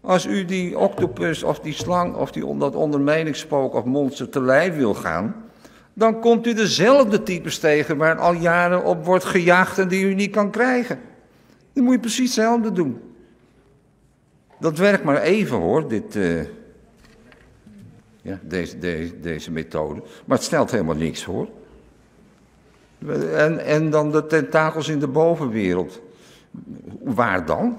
[SPEAKER 1] Als u die octopus of die slang of die, dat ondermijningsspook of monster te lijf wil gaan, dan komt u dezelfde types tegen waar al jaren op wordt gejaagd en die u niet kan krijgen. Dan moet je precies hetzelfde doen. Dat werkt maar even hoor, dit, uh, ja, deze, deze, methode. Maar het stelt helemaal niks voor. En, en dan de tentakels in de bovenwereld. Waar dan?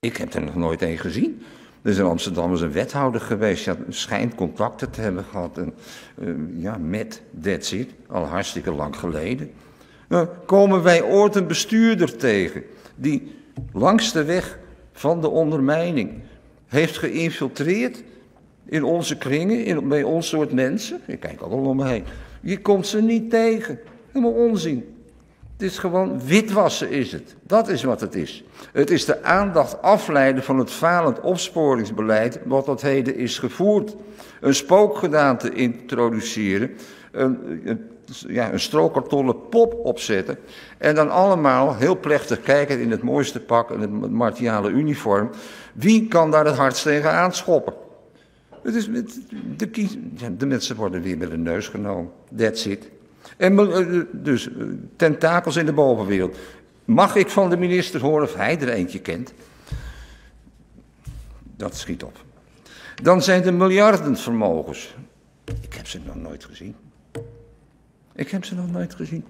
[SPEAKER 1] Ik heb er nog nooit een gezien. Er is in Amsterdam eens een wethouder geweest, ja, schijnt contacten te hebben gehad. En, uh, ja, met That's It, al hartstikke lang geleden. Uh, komen wij ooit een bestuurder tegen die langs de weg van de ondermijning heeft geïnfiltreerd in onze kringen, in, bij ons soort mensen? Ik kijk al om me heen. Je komt ze niet tegen. Helemaal onzin. Het is gewoon witwassen is het. Dat is wat het is. Het is de aandacht afleiden van het falend opsporingsbeleid wat tot heden is gevoerd. Een spookgedaante introduceren, een, ja, een strookkartonnen pop opzetten en dan allemaal heel plechtig kijken in het mooiste pak en het martiale uniform. Wie kan daar het hardst tegen aanschoppen? Het is, de, de mensen worden weer met de neus genomen. That's it. En eh, dus eh, tentakels in de bovenwereld. Mag ik van de minister horen of hij er eentje kent? Dat schiet op. Dan zijn de miljardenvermogens. Ik heb ze nog nooit gezien. Ik heb ze nog nooit gezien.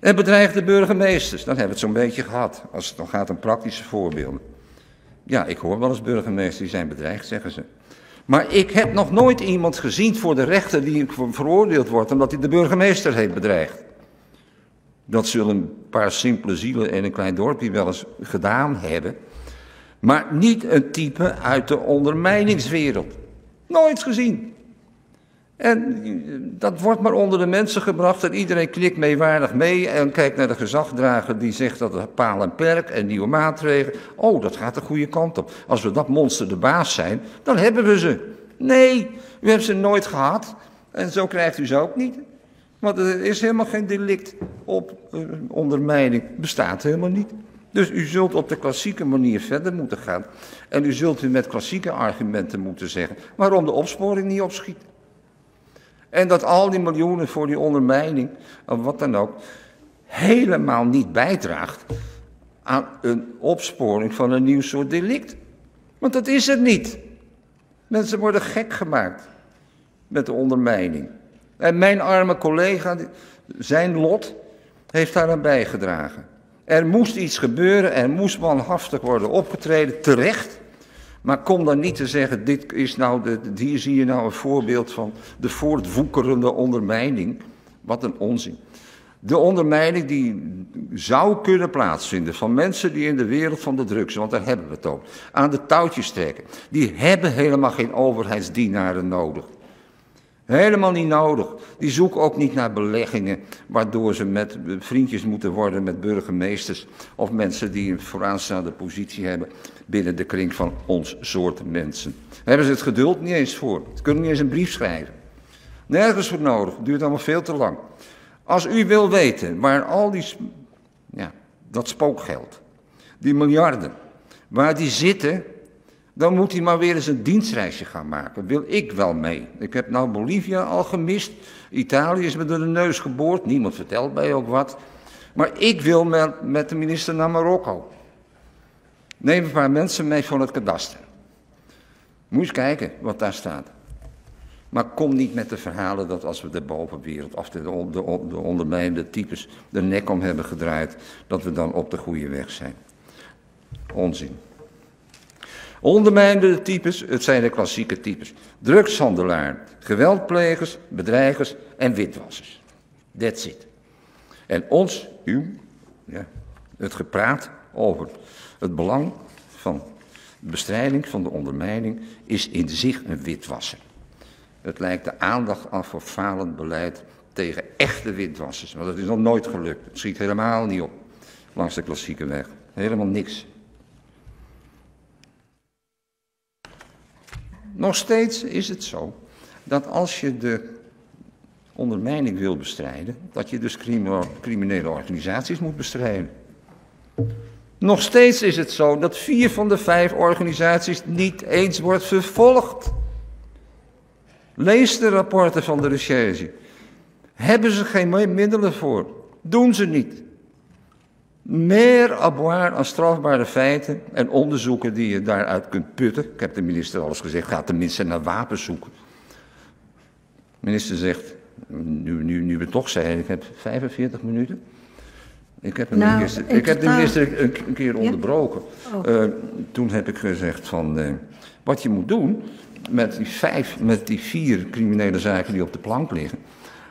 [SPEAKER 1] En bedreigde burgemeesters, dan hebben we het zo'n beetje gehad. Als het dan gaat om praktische voorbeelden. Ja, ik hoor wel eens burgemeesters die zijn bedreigd, zeggen ze. Maar ik heb nog nooit iemand gezien voor de rechter die veroordeeld wordt omdat hij de burgemeester heeft bedreigd. Dat zullen een paar simpele zielen in een klein dorpje wel eens gedaan hebben. Maar niet een type uit de ondermijningswereld. Nooit gezien. En dat wordt maar onder de mensen gebracht en iedereen knikt meewaardig mee en kijkt naar de gezagdrager die zegt dat het paal en perk en nieuwe maatregelen. Oh, dat gaat de goede kant op. Als we dat monster de baas zijn, dan hebben we ze. Nee, u hebt ze nooit gehad en zo krijgt u ze ook niet. Want er is helemaal geen delict op uh, ondermijning, bestaat helemaal niet. Dus u zult op de klassieke manier verder moeten gaan. En u zult u met klassieke argumenten moeten zeggen waarom de opsporing niet opschiet. En dat al die miljoenen voor die ondermijning, of wat dan ook, helemaal niet bijdraagt aan een opsporing van een nieuw soort delict. Want dat is het niet. Mensen worden gek gemaakt met de ondermijning. En mijn arme collega, zijn lot, heeft daaraan bijgedragen. Er moest iets gebeuren, er moest manhaftig worden opgetreden, terecht. Maar kom dan niet te zeggen, dit is nou de, hier zie je nou een voorbeeld van de voortwoekerende ondermijning. Wat een onzin. De ondermijning die zou kunnen plaatsvinden van mensen die in de wereld van de drugs, want daar hebben we het ook, aan de touwtjes trekken. Die hebben helemaal geen overheidsdienaren nodig. Helemaal niet nodig. Die zoeken ook niet naar beleggingen waardoor ze met vriendjes moeten worden met burgemeesters of mensen die een vooraanstaande positie hebben binnen de kring van ons soort mensen. Daar hebben ze het geduld niet eens voor. Ze kunnen niet eens een brief schrijven. Nergens voor nodig. Het duurt allemaal veel te lang. Als u wil weten waar al die, ja, dat spookgeld, die miljarden, waar die zitten, dan moet hij maar weer eens een dienstreisje gaan maken. Wil ik wel mee. Ik heb nou Bolivia al gemist. Italië is me door de neus geboord. Niemand vertelt mij ook wat. Maar ik wil met, de minister naar Marokko. Neem een paar mensen mee van het kadaster. Moet eens kijken wat daar staat. Maar kom niet met de verhalen dat als we de bovenwereld, of de, de, de, de ondermijnende types, de nek om hebben gedraaid, dat we dan op de goede weg zijn. Onzin. Ondermijnende types, het zijn de klassieke types. Drugshandelaar, geweldplegers, bedreigers en witwassers. That's it. En ons, u, ja, het gepraat over het belang van bestrijding van de ondermijning is in zich een witwasser. Het lijkt de aandacht af voor falend beleid tegen echte witwassers. Maar dat is nog nooit gelukt. Het schiet helemaal niet op langs de klassieke weg. Helemaal niks. Nog steeds is het zo dat als je de ondermijning wil bestrijden, dat je dus criminele organisaties moet bestrijden. Nog steeds is het zo dat vier van de vijf organisaties niet eens wordt vervolgd. Lees de rapporten van de recherche. Hebben ze geen middelen voor? Doen ze niet. Meer aboir aan strafbare feiten en onderzoeken die je daaruit kunt putten. Ik heb de minister alles gezegd, ga tenminste naar wapens zoeken. De minister zegt, nu, nu, nu we toch zijn, ik heb 45 minuten. Ik heb, nou, minister, ik heb de minister een, een keer onderbroken. Oh. Uh, toen heb ik gezegd van, uh, wat je moet doen met die vijf, met die vier criminele zaken die op de plank liggen.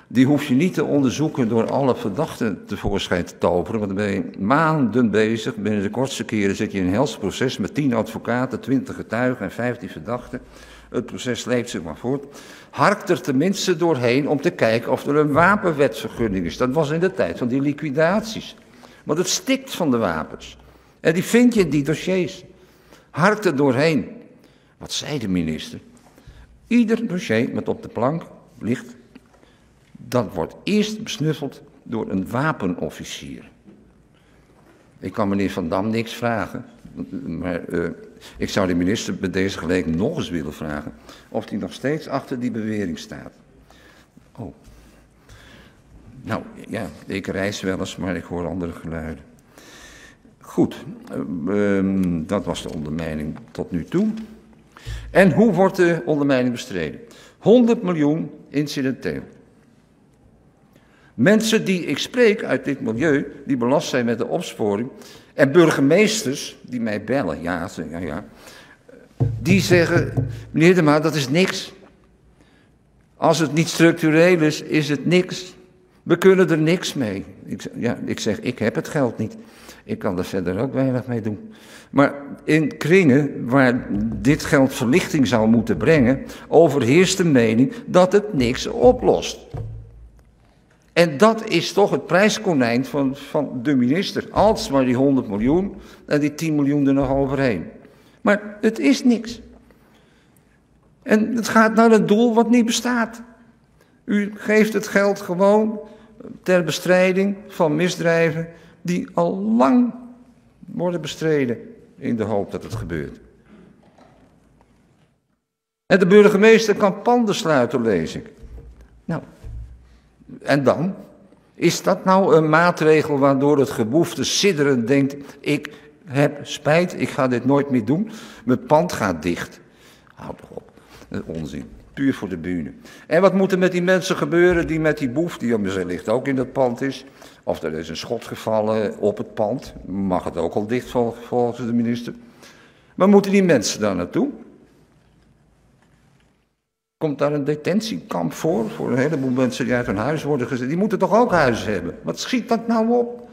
[SPEAKER 1] Die hoef je niet te onderzoeken door alle verdachten tevoorschijn te toveren. Want dan ben je maanden bezig. Binnen de kortste keren zit je in een hels proces met tien advocaten, twintig getuigen en vijftien verdachten. Het proces leeft zich maar voort. Hark er tenminste doorheen om te kijken of er een wapenwetvergunning is. Dat was in de tijd van die liquidaties. Want het stikt van de wapens. En die vind je in die dossiers. Hark er doorheen. Wat zei de minister? Ieder dossier met op de plank ligt, dat wordt eerst besnuffeld door een wapenofficier. Ik kan meneer Van Dam niks vragen, maar uh, ik zou de minister bij deze gelegenheid nog eens willen vragen of hij nog steeds achter die bewering staat. Oh. Nou ja, ik reis wel eens, maar ik hoor andere geluiden. Goed, uh, dat was de ondermijning tot nu toe. En hoe wordt de ondermijning bestreden? 100 miljoen incidenteel. Mensen die ik spreek uit dit milieu, die belast zijn met de opsporing, en burgemeesters die mij bellen, ja, ja, ja, die zeggen, meneer de Maat, dat is niks. Als het niet structureel is, is het niks. We kunnen er niks mee. Ik, ja, ik zeg, ik heb het geld niet. Ik kan er verder ook weinig mee doen. Maar in kringen waar dit geld verlichting zou moeten brengen, overheerst de mening dat het niks oplost. En dat is toch het prijskonijn van, van de minister. Als maar die 100 miljoen en die 10 miljoen er nog overheen. Maar het is niks. En het gaat naar een doel wat niet bestaat. U geeft het geld gewoon ter bestrijding van misdrijven die al lang worden bestreden in de hoop dat het gebeurt. En de burgemeester kan panden sluiten, lees ik. Nou, en dan? Is dat nou een maatregel waardoor het geboefte sidderend denkt: ik heb spijt, ik ga dit nooit meer doen, mijn pand gaat dicht? Houd toch op, onzin. Puur voor de bühne. En wat moet er met die mensen gebeuren die met die boef, die ligt ook in dat pand is, of er is een schot gevallen op het pand, mag het ook al dicht volgens de minister. Maar moeten die mensen daar naartoe? Komt daar een detentiekamp voor, voor een heleboel mensen die uit hun huis worden gezet? Die moeten toch ook huis hebben? Wat schiet dat nou op?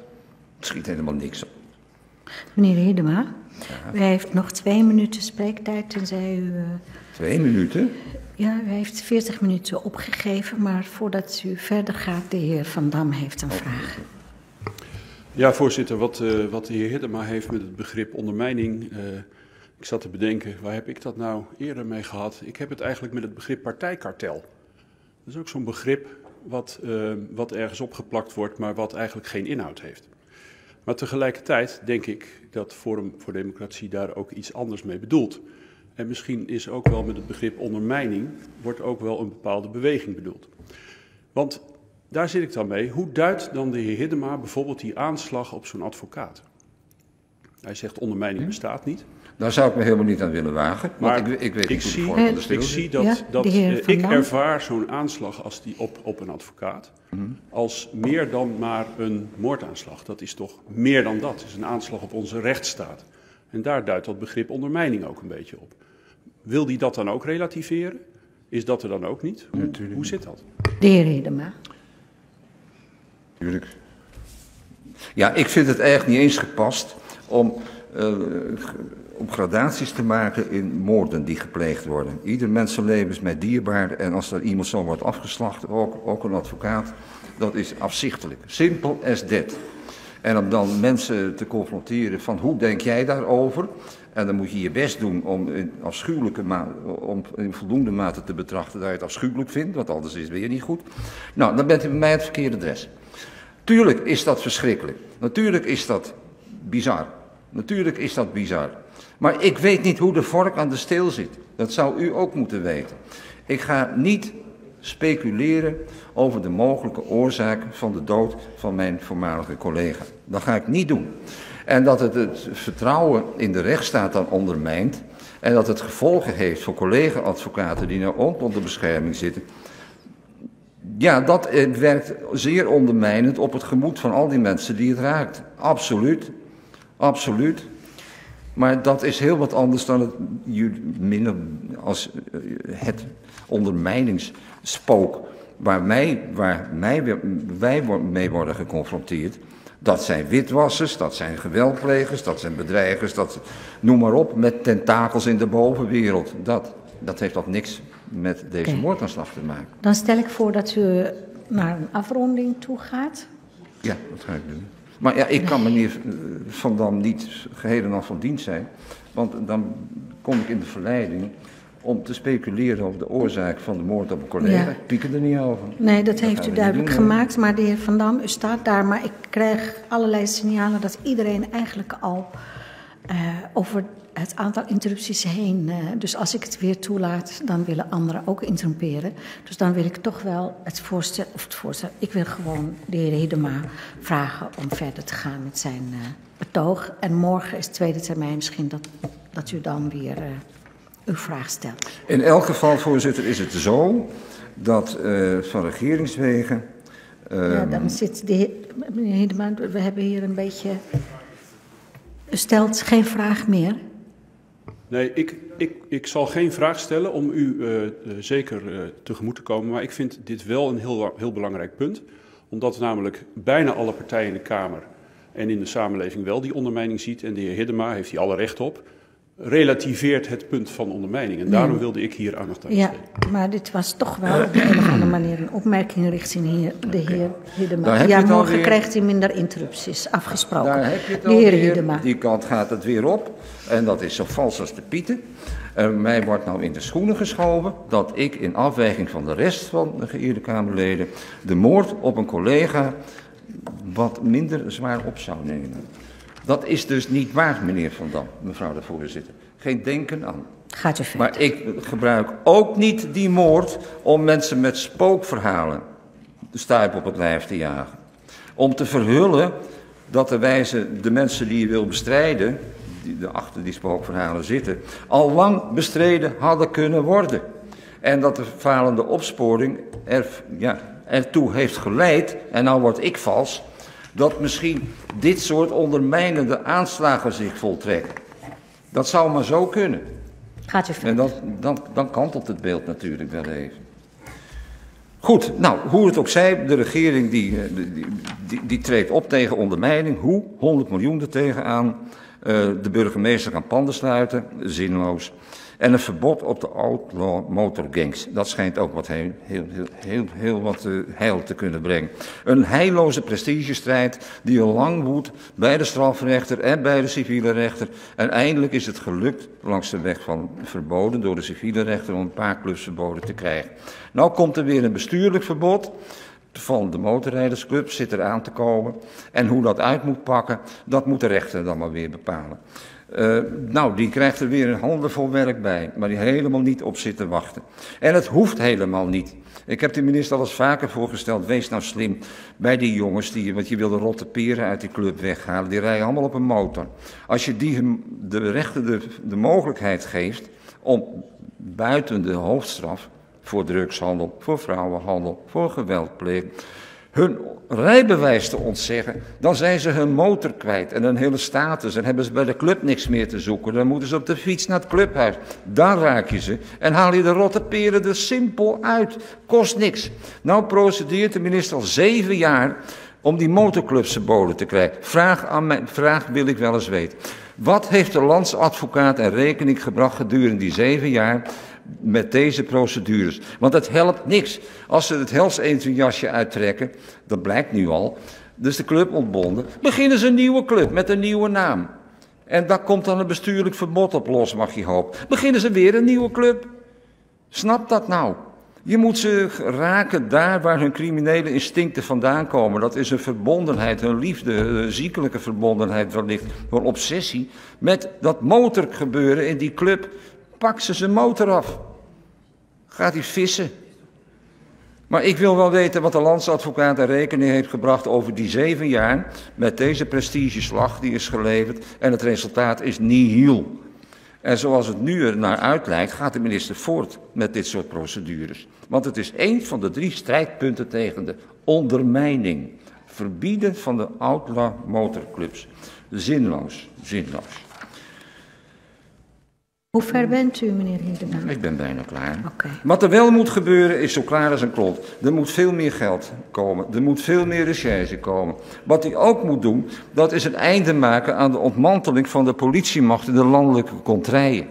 [SPEAKER 1] Het schiet helemaal niks op.
[SPEAKER 5] Meneer Hedema, ja. u heeft nog twee minuten spreektijd, tenzij u... Uh...
[SPEAKER 1] Twee minuten?
[SPEAKER 5] Ja, u heeft 40 minuten opgegeven, maar voordat u verder gaat, de heer Van Dam heeft een vraag.
[SPEAKER 4] Ja, voorzitter, wat, uh, wat de heer Hiddema heeft met het begrip ondermijning. Uh, ik zat te bedenken, waar heb ik dat nou eerder mee gehad? Ik heb het eigenlijk met het begrip partijkartel. Dat is ook zo'n begrip wat, uh, wat ergens opgeplakt wordt, maar wat eigenlijk geen inhoud heeft. Maar tegelijkertijd denk ik dat Forum voor Democratie daar ook iets anders mee bedoelt. En misschien is ook wel met het begrip ondermijning, wordt ook wel een bepaalde beweging bedoeld. Want daar zit ik dan mee. Hoe duidt dan de heer Hiddema bijvoorbeeld die aanslag op zo'n advocaat? Hij zegt ondermijning hm? bestaat niet.
[SPEAKER 1] Daar zou ik me helemaal niet aan willen wagen. Maar ik, ik weet
[SPEAKER 4] ik zie, hoe de ik zie dat, ja, dat uh, ik ervaar zo'n aanslag als die op, op een advocaat hm. als meer dan maar een moordaanslag. Dat is toch meer dan dat. Het is een aanslag op onze rechtsstaat. En daar duidt dat begrip ondermijning ook een beetje op. Wil die dat dan ook relativeren? Is dat er dan ook niet? Hoe, hoe zit dat?
[SPEAKER 5] De heer Hedema.
[SPEAKER 1] Tuurlijk. Ja, ik vind het eigenlijk niet eens gepast om, uh, om gradaties te maken in moorden die gepleegd worden. Ieder mensenleven is mij dierbaar en als er iemand zo wordt afgeslacht, ook, ook een advocaat, dat is afzichtelijk. Simpel as that. En om dan mensen te confronteren van hoe denk jij daarover? En dan moet je je best doen om in, afschuwelijke om in voldoende mate te betrachten dat je het afschuwelijk vindt, want anders is het weer niet goed. Nou, dan bent u bij mij het verkeerde adres. Tuurlijk is dat verschrikkelijk. Natuurlijk is dat bizar. Natuurlijk is dat bizar. Maar ik weet niet hoe de vork aan de steel zit. Dat zou u ook moeten weten. Ik ga niet speculeren over de mogelijke oorzaak van de dood van mijn voormalige collega. Dat ga ik niet doen. En dat het het vertrouwen in de rechtsstaat dan ondermijnt. En dat het gevolgen heeft voor collega-advocaten die nou ook onder bescherming zitten. Ja, dat werkt zeer ondermijnend op het gemoed van al die mensen die het raakt. Absoluut. Absoluut. Maar dat is heel wat anders dan het, minder als eh, het ondermijningsspook waar, mij, waar mij, wij mee worden geconfronteerd. Dat zijn witwassers, dat zijn geweldplegers, dat zijn bedreigers, dat, noem maar op, met tentakels in de bovenwereld. Dat, dat heeft toch niks met deze okay. moordaanslag te maken.
[SPEAKER 5] Dan stel ik voor dat u naar een afronding toe gaat.
[SPEAKER 1] Ja, dat ga ik doen. Maar ja, ik kan meneer Van Dam niet geheel en al van dienst zijn. Want dan kom ik in de verleiding om te speculeren over de oorzaak van de moord op een collega. Ja. Ik piek er niet over.
[SPEAKER 5] Nee, dat, heeft u duidelijk gemaakt. Maar de heer Van Dam, u staat daar. Maar ik krijg allerlei signalen dat iedereen eigenlijk al uh, over het aantal interrupties heen. Uh, dus als ik het weer toelaat, dan willen anderen ook interrumperen. Dus dan wil ik toch wel het voorstel, of het voorstel, ik wil gewoon de heer Hiddema vragen om verder te gaan met zijn uh, betoog. En morgen is tweede termijn misschien dat, dat u dan weer uh, uw vraag stelt.
[SPEAKER 1] In elk geval, voorzitter, is het zo dat van regeringswegen.
[SPEAKER 5] ja, dan zit de heer, meneer Hiddema, we hebben hier een beetje. U stelt geen vraag meer.
[SPEAKER 4] Nee, ik, ik, ik zal geen vraag stellen om u uh, zeker uh, tegemoet te komen. Maar ik vind dit wel een heel, heel belangrijk punt. Omdat namelijk bijna alle partijen in de Kamer en in de samenleving wel die ondermijning ziet. En de heer Hiddema heeft hier alle recht op relativeert het punt van ondermijning. En daarom wilde ik hier aandacht aan besteden.
[SPEAKER 5] Ja, maar dit was toch wel op een of andere manier een opmerking richting hier, de heer Hiddema. Ja, morgen krijgt hij minder interrupties, afgesproken.
[SPEAKER 1] Daar heb je het de heer Hiddema. Die kant gaat het weer op. En dat is zo vals als de pieten. En mij wordt nou in de schoenen geschoven dat ik in afweging van de rest van de geëerde Kamerleden de moord op een collega wat minder zwaar op zou nemen. Dat is dus niet waar, meneer Van Dam, mevrouw de voorzitter. Geen denken aan.
[SPEAKER 5] Gaat u verder.
[SPEAKER 1] Maar ik gebruik ook niet die moord om mensen met spookverhalen de stuip op het lijf te jagen. Om te verhullen dat de wijze de mensen die je wil bestrijden, die achter die spookverhalen zitten, al lang bestreden hadden kunnen worden. En dat de falende opsporing er, ja, ertoe heeft geleid, en nou word ik vals, dat misschien dit soort ondermijnende aanslagen zich voltrekken. Dat zou maar zo kunnen.
[SPEAKER 5] Gaat u verder.
[SPEAKER 1] En dan, dan, dan kantelt het beeld natuurlijk wel even. Goed, nou, hoe het ook zij, de regering die, eh, die, die, die treedt op tegen ondermijning. Hoe? 100 miljoen er tegenaan. Uh, de burgemeester kan panden sluiten, zinloos. En een verbod op de outlaw motorgangs. Dat schijnt ook wat heel, heel, heel, heel, wat uh, heil te kunnen brengen. Een heilloze prestigestrijd die al lang woedt bij de strafrechter en bij de civiele rechter. En eindelijk is het gelukt langs de weg van verboden door de civiele rechter om een paar clubsverboden te krijgen. Nou komt er weer een bestuurlijk verbod van de motorrijdersclub zit er aan te komen. En hoe dat uit moet pakken, dat moet de rechter dan maar weer bepalen. Uh, nou, die krijgt er weer een handenvol werk bij, maar die helemaal niet op zit te wachten. En het hoeft helemaal niet. Ik heb de minister al eens vaker voorgesteld, wees nou slim bij die jongens, die, want je wil de rotte peren uit die club weghalen, die rijden allemaal op een motor. Als je die de rechter de, de mogelijkheid geeft om buiten de hoofdstraf voor drugshandel, voor vrouwenhandel, voor geweldpleeg, hun rijbewijs te ontzeggen, dan zijn ze hun motor kwijt en hun hele status en hebben ze bij de club niks meer te zoeken. Dan moeten ze op de fiets naar het clubhuis. Daar raak je ze en haal je de rotte peren er simpel uit. Kost niks. Nou procedeert de minister al zeven jaar om die motorclubs verboden te krijgen. Vraag, aan mij, vraag wil ik wel eens weten. Wat heeft de landsadvocaat en rekening gebracht gedurende die zeven jaar met deze procedures. Want het helpt niks. Als ze het hels jasje uittrekken, dat blijkt nu al, dus de club ontbonden, beginnen ze een nieuwe club met een nieuwe naam. En daar komt dan een bestuurlijk verbod op los, mag je hopen. Beginnen ze weer een nieuwe club. Snap dat nou? Je moet ze raken daar waar hun criminele instincten vandaan komen. Dat is een verbondenheid, hun liefde, ziekelijke verbondenheid wellicht, een obsessie. Met dat motorgebeuren in die club, pak ze zijn motor af. Gaat hij vissen. Maar ik wil wel weten wat de landsadvocaat in rekening heeft gebracht over die zeven jaar met deze prestigeslag die is geleverd en het resultaat is nihil. En zoals het nu er naar uitlijkt, gaat de minister voort met dit soort procedures. Want het is één van de drie strijdpunten tegen de ondermijning. Verbieden van de outlaw motorclubs. Zinloos, zinloos.
[SPEAKER 5] Hoe ver bent u, meneer Hiddema?
[SPEAKER 1] Ik ben bijna klaar.
[SPEAKER 5] Oké.
[SPEAKER 1] Wat er wel moet gebeuren is zo klaar als een klont. Er moet veel meer geld komen. Er moet veel meer recherche komen. Wat hij ook moet doen, dat is een einde maken aan de ontmanteling van de politiemacht in de landelijke contraien.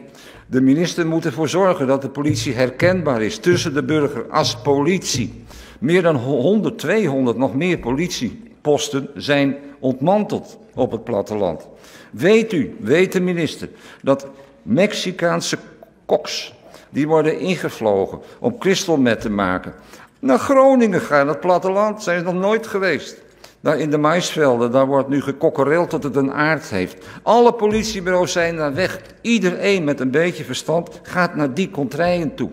[SPEAKER 1] De minister moet ervoor zorgen dat de politie herkenbaar is tussen de burger als politie. Meer dan 100, 200 nog meer politieposten zijn ontmanteld op het platteland. Weet u, weet de minister, dat Mexicaanse koks. Die worden ingevlogen om kristalmet te maken. Naar Groningen gaan, het platteland, zijn ze nog nooit geweest. Daar in de maisvelden, daar wordt nu gekokkereld tot het een aard heeft. Alle politiebureaus zijn daar weg. Iedereen met een beetje verstand gaat naar die contraien toe.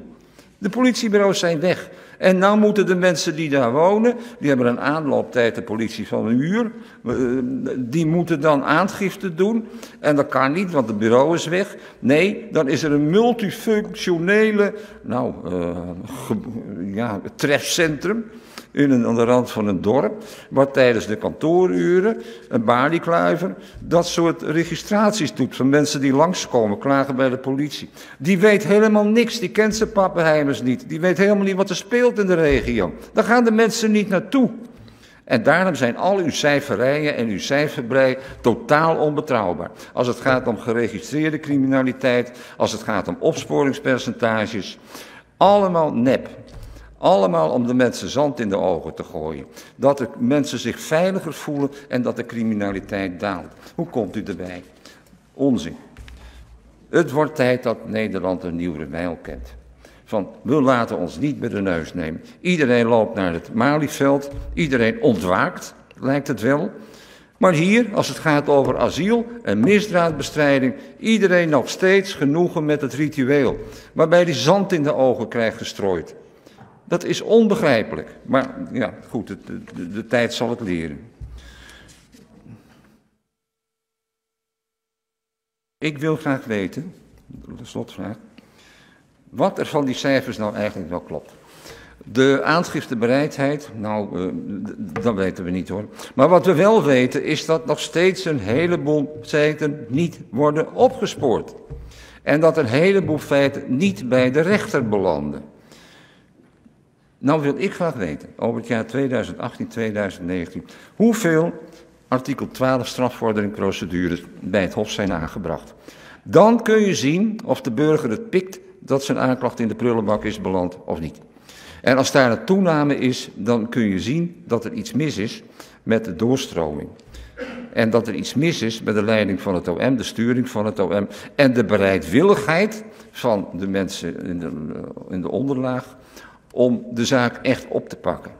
[SPEAKER 1] De politiebureaus zijn weg. En nou moeten de mensen die daar wonen, die hebben een aanlooptijd, de politie van een uur, eh, die moeten dan aangifte doen. En dat kan niet, want het bureau is weg. Nee, dan is er een multifunctionele, nou, uh, ja, trefcentrum in een, aan de rand van een dorp, waar tijdens de kantooruren een baliekluiver dat soort registraties doet van mensen die langskomen, klagen bij de politie. Die weet helemaal niks, die kent zijn pappenheimers niet, die weet helemaal niet wat er speelt in de regio. Daar gaan de mensen niet naartoe. En daarom zijn al uw cijferijen en uw cijferbrei totaal onbetrouwbaar. Als het gaat om geregistreerde criminaliteit, als het gaat om opsporingspercentages, allemaal nep. Allemaal om de mensen zand in de ogen te gooien. Dat de mensen zich veiliger voelen en dat de criminaliteit daalt. Hoe komt u erbij? Onzin. Het wordt tijd dat Nederland een nieuwe mijl kent. Van, we laten ons niet bij de neus nemen. Iedereen loopt naar het Malieveld. Iedereen ontwaakt, lijkt het wel. Maar hier, als het gaat over asiel en misdaadbestrijding, iedereen nog steeds genoegen met het ritueel. Waarbij die zand in de ogen krijgt gestrooid. Dat is onbegrijpelijk. Maar ja, goed, de, tijd zal het leren. Ik wil graag weten, de slotvraag, wat er van die cijfers nou eigenlijk wel klopt. De aangiftebereidheid, nou, uh, dat weten we niet hoor. Maar wat we wel weten is dat nog steeds een heleboel feiten niet worden opgespoord. En dat een heleboel feiten niet bij de rechter belanden. Nou wil ik graag weten, over het jaar 2018, 2019, hoeveel artikel 12 strafvordering procedures bij het Hof zijn aangebracht. Dan kun je zien of de burger het pikt dat zijn aanklacht in de prullenbak is beland of niet. En als daar een toename is, dan kun je zien dat er iets mis is met de doorstroming. En dat er iets mis is met de leiding van het OM, de sturing van het OM en de bereidwilligheid van de mensen in de, in de onderlaag om de zaak echt op te pakken.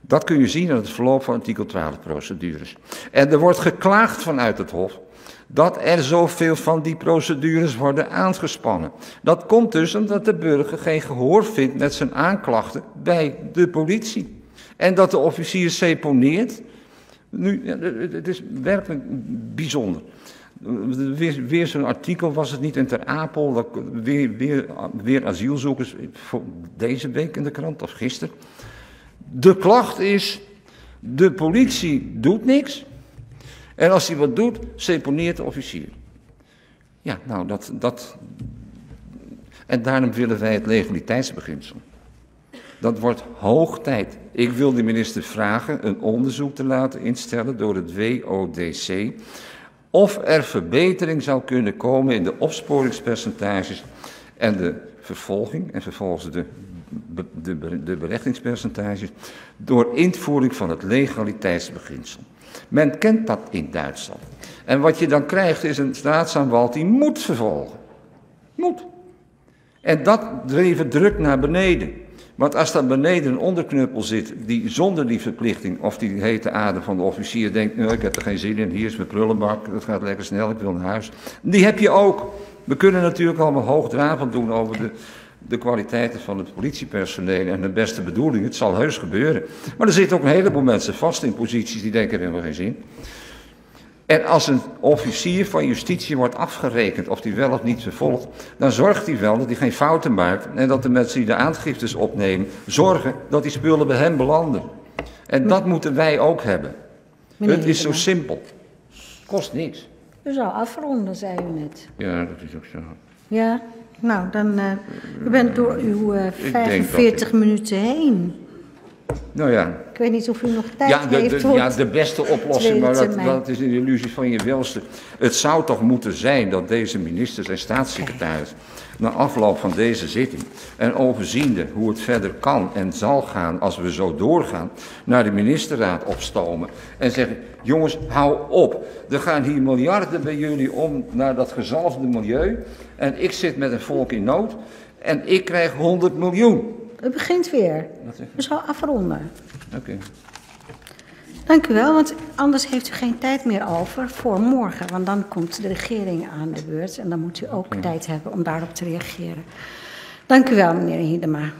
[SPEAKER 1] Dat kun je zien aan het verloop van artikel 12 procedures. En er wordt geklaagd vanuit het Hof dat er zoveel van die procedures worden aangespannen. Dat komt dus omdat de burger geen gehoor vindt met zijn aanklachten bij de politie. En dat de officier seponeert. Nu, het is werkelijk bijzonder. Weer, weer zo'n artikel was het niet in Ter Apel, weer, weer, weer asielzoekers, deze week in de krant of gisteren. De klacht is, de politie doet niks en als hij wat doet, seponeert de officier. Ja, nou dat, dat, en daarom willen wij het legaliteitsbeginsel. Dat wordt hoog tijd. Ik wil de minister vragen een onderzoek te laten instellen door het WODC of er verbetering zou kunnen komen in de opsporingspercentages en de vervolging en vervolgens de de, de berechtingspercentages door invoering van het legaliteitsbeginsel. Men kent dat in Duitsland. En wat je dan krijgt is een staatsaanwalt die moet vervolgen. Moet. En dat dreef druk naar beneden. Want als daar beneden een onderknuppel zit die zonder die verplichting of die hete adem van de officier denkt, ik heb er geen zin in, hier is mijn prullenbak, dat gaat lekker snel, ik wil naar huis. Die heb je ook. We kunnen natuurlijk allemaal hoogdravend doen over de, de kwaliteiten van het politiepersoneel en de beste bedoelingen. Het zal heus gebeuren. Maar er zitten ook een heleboel mensen vast in posities die denken, er helemaal geen zin. En als een officier van justitie wordt afgerekend of die wel of niet vervolgt, dan zorgt hij wel dat hij geen fouten maakt en dat de mensen die de aangiftes opnemen zorgen dat die spullen bij hem belanden. En dat moeten wij ook hebben. het is zo simpel. Kost niks.
[SPEAKER 5] U zou afronden, zei u net.
[SPEAKER 1] Ja, dat is ook zo.
[SPEAKER 5] Ja, nou, dan, uh, u bent door uw uh, 45 minuten heen.
[SPEAKER 1] Nou ja.
[SPEAKER 5] Ik weet niet of u nog tijd
[SPEAKER 1] ja, de,
[SPEAKER 5] heeft.
[SPEAKER 1] De, ja, de beste oplossing, maar dat, dat, is een illusie van je welste. Het zou toch moeten zijn dat deze ministers en staatssecretaris na afloop van deze zitting en overziende hoe het verder kan en zal gaan als we zo doorgaan, naar de ministerraad opstomen en zeggen, jongens, hou op. Er gaan hier miljarden bij jullie om naar dat gezalfde milieu en ik zit met een volk in nood en ik krijg 100 miljoen.
[SPEAKER 5] Het begint weer. We zal afronden.
[SPEAKER 1] Oké.
[SPEAKER 5] Dank u wel, want anders heeft u geen tijd meer over voor morgen. Want dan komt de regering aan de beurt en dan moet u ook tijd hebben om daarop te reageren. Dank u wel, meneer Hiedema.